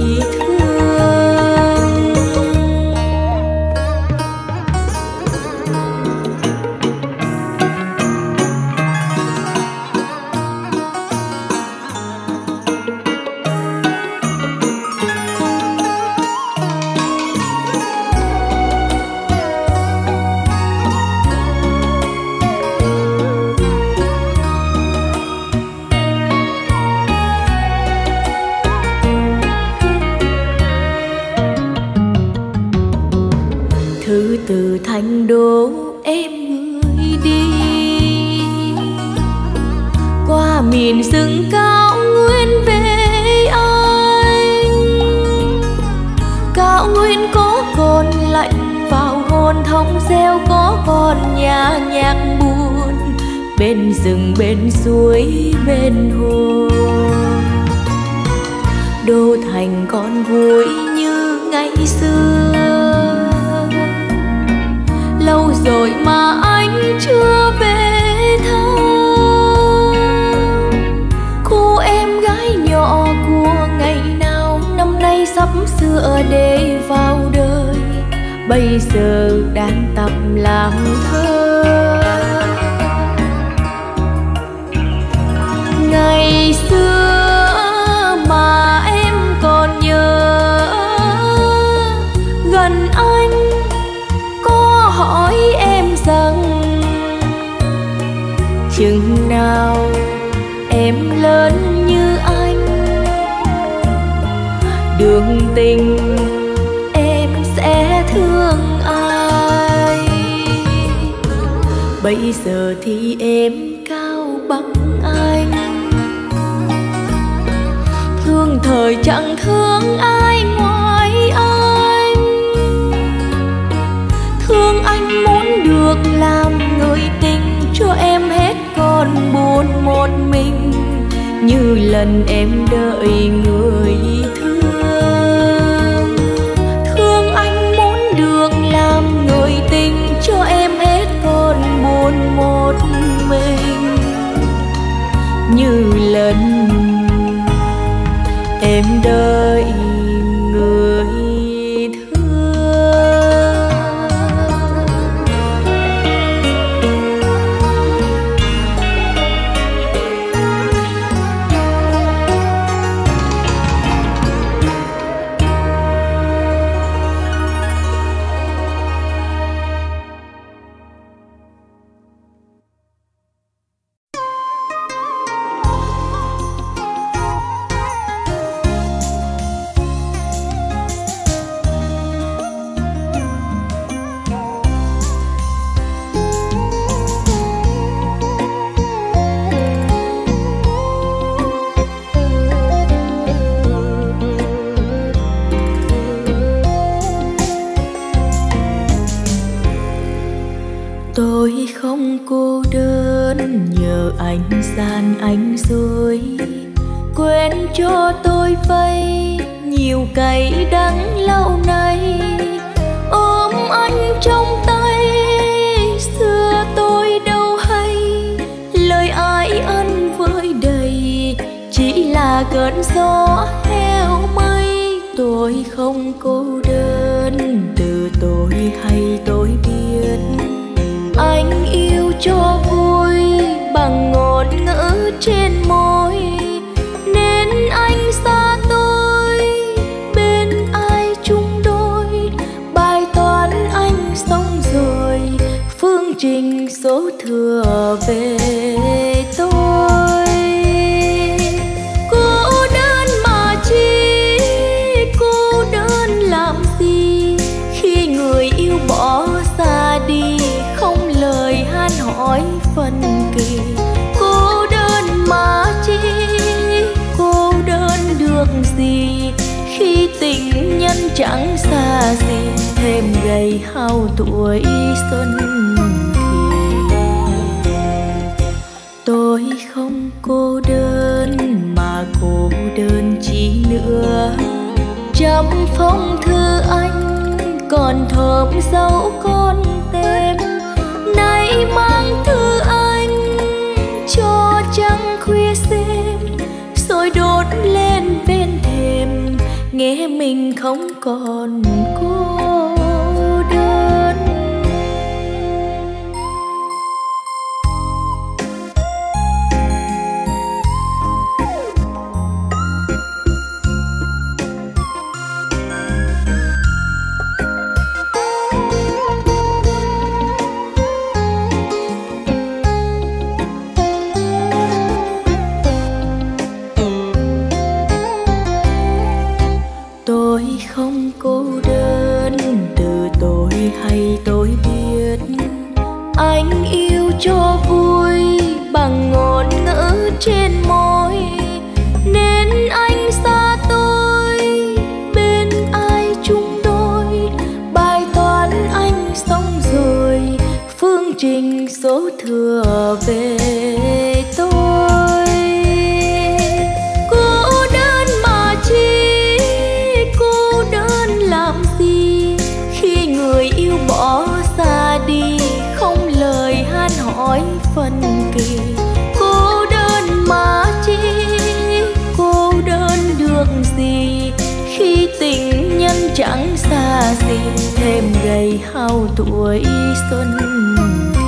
chẳng xa gì, thêm gầy hao tuổi xuân thì.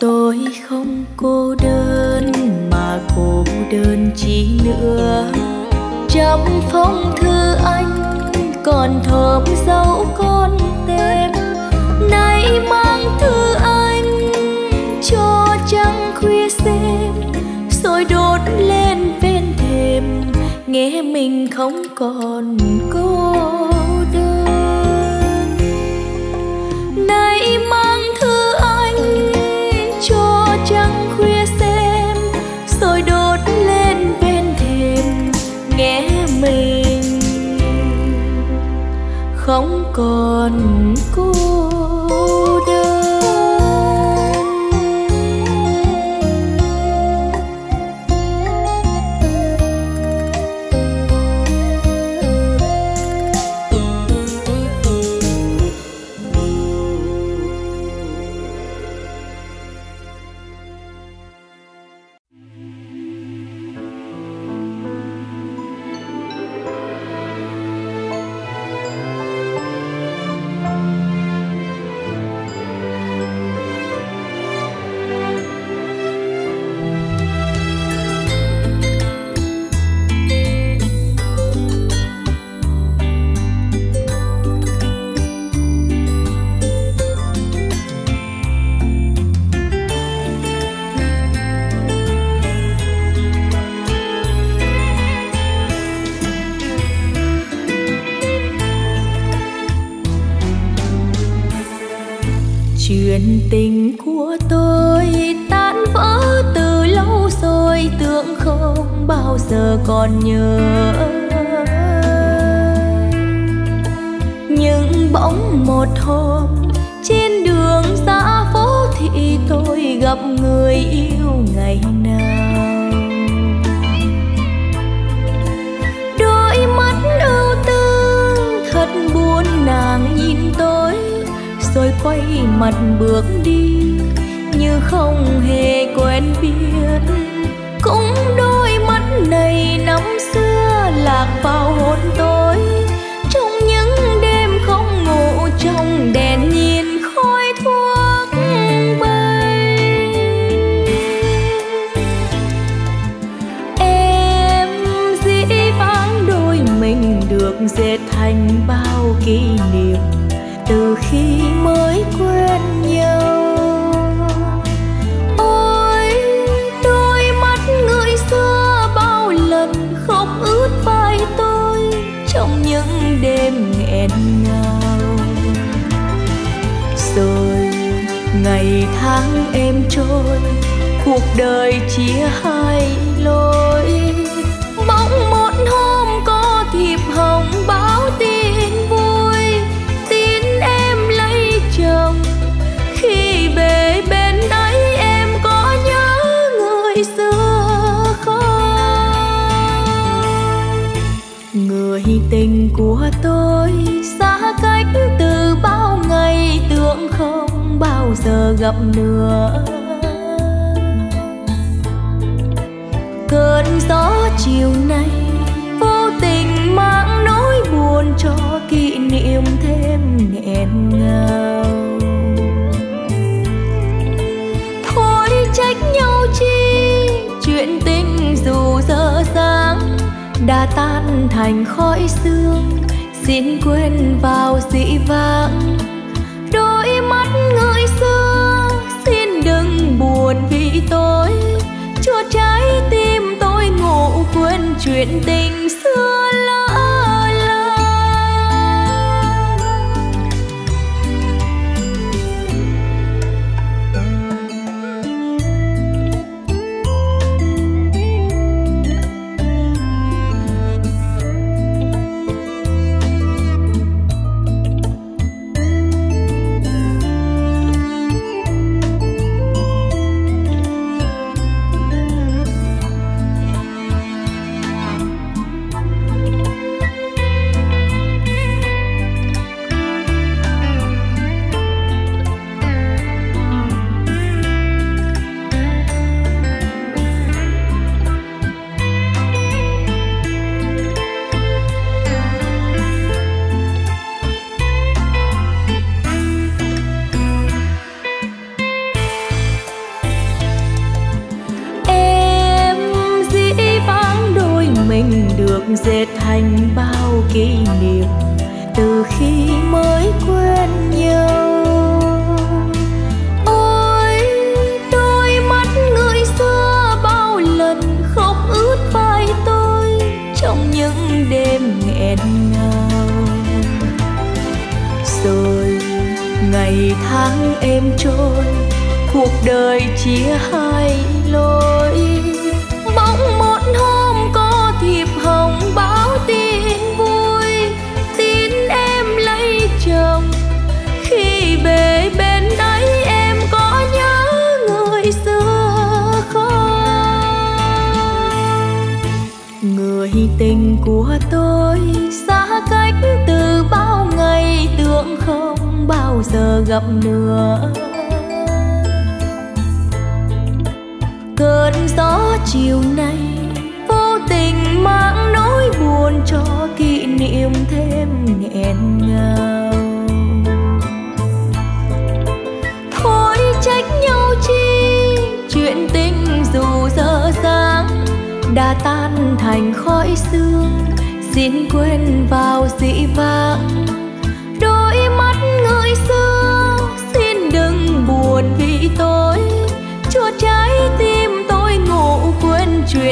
Tôi không cô đơn mà cô đơn chỉ nữa. Trăm phong thư anh, còn thơm dấu con tên. Nay mang thư anh, cho trăng khuya nghe mình không còn cô đơn. Nay mang thư anh cho trăng khuya xem rồi đốt lên bên thềm nghe mình không còn cô gặp nữa cơn gió chiều nay vô tình mang nỗi buồn cho kỷ niệm thêm nghẹn ngào. Thôi trách nhau chi, chuyện tình dù dở dáng đã tan thành khói sương xin quên vào dĩ vãng. Chuyện tình.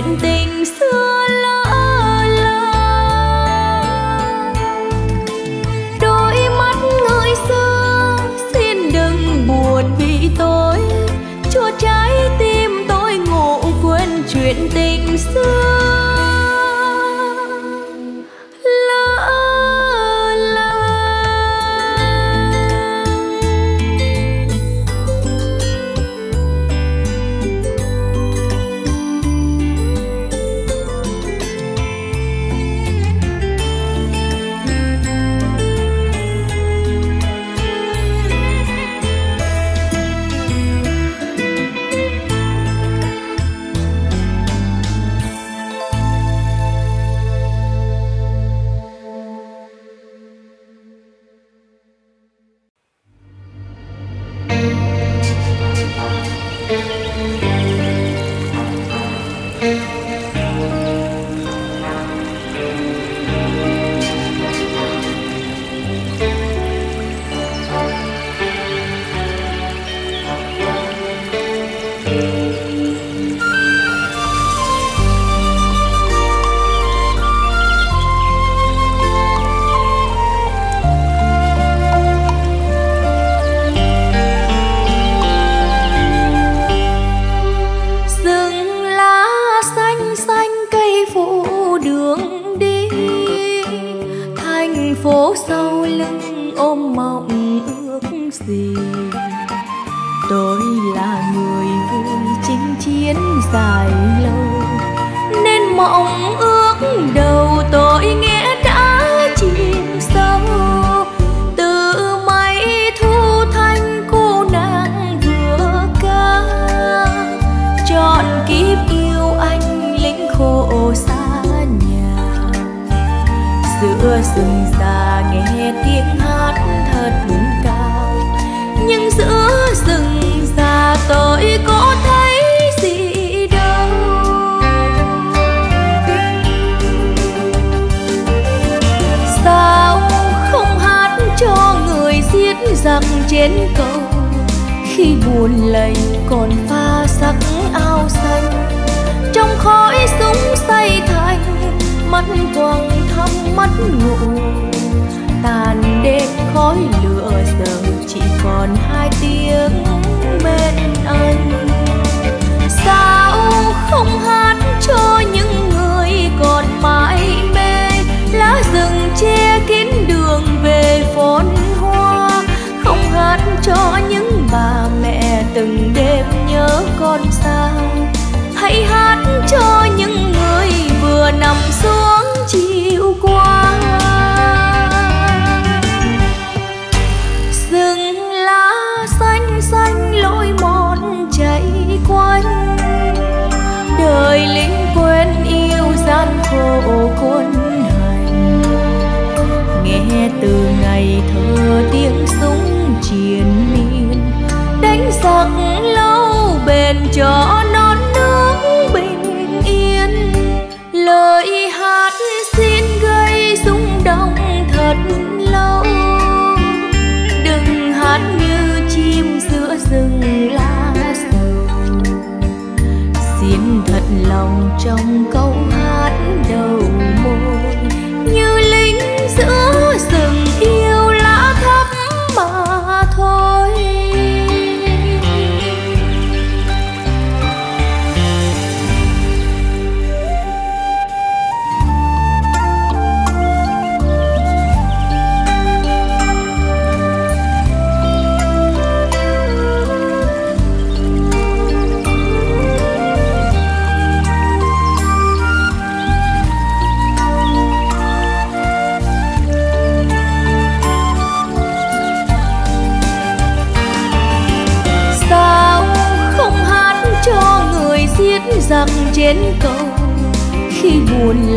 chuyện tình xưa cuốn hành. Nghe từ ngày thơ tiếng súng triền miên, đánh giặc lâu bền cho nó.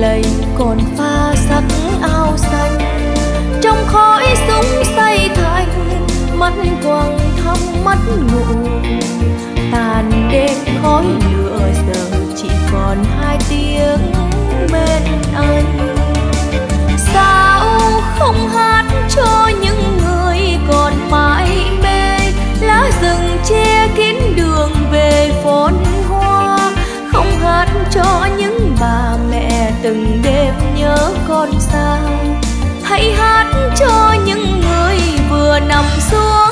lầy còn pha sắc ao xanh. Trong khói súng say thành mắt quăng thăm mắt ngủ. Tàn đêm khói lửa giờ chỉ còn hai tiếng bên anh. Sao không hát cho nhau từng đêm nhớ con xa hãy hát cho những người vừa nằm xuống.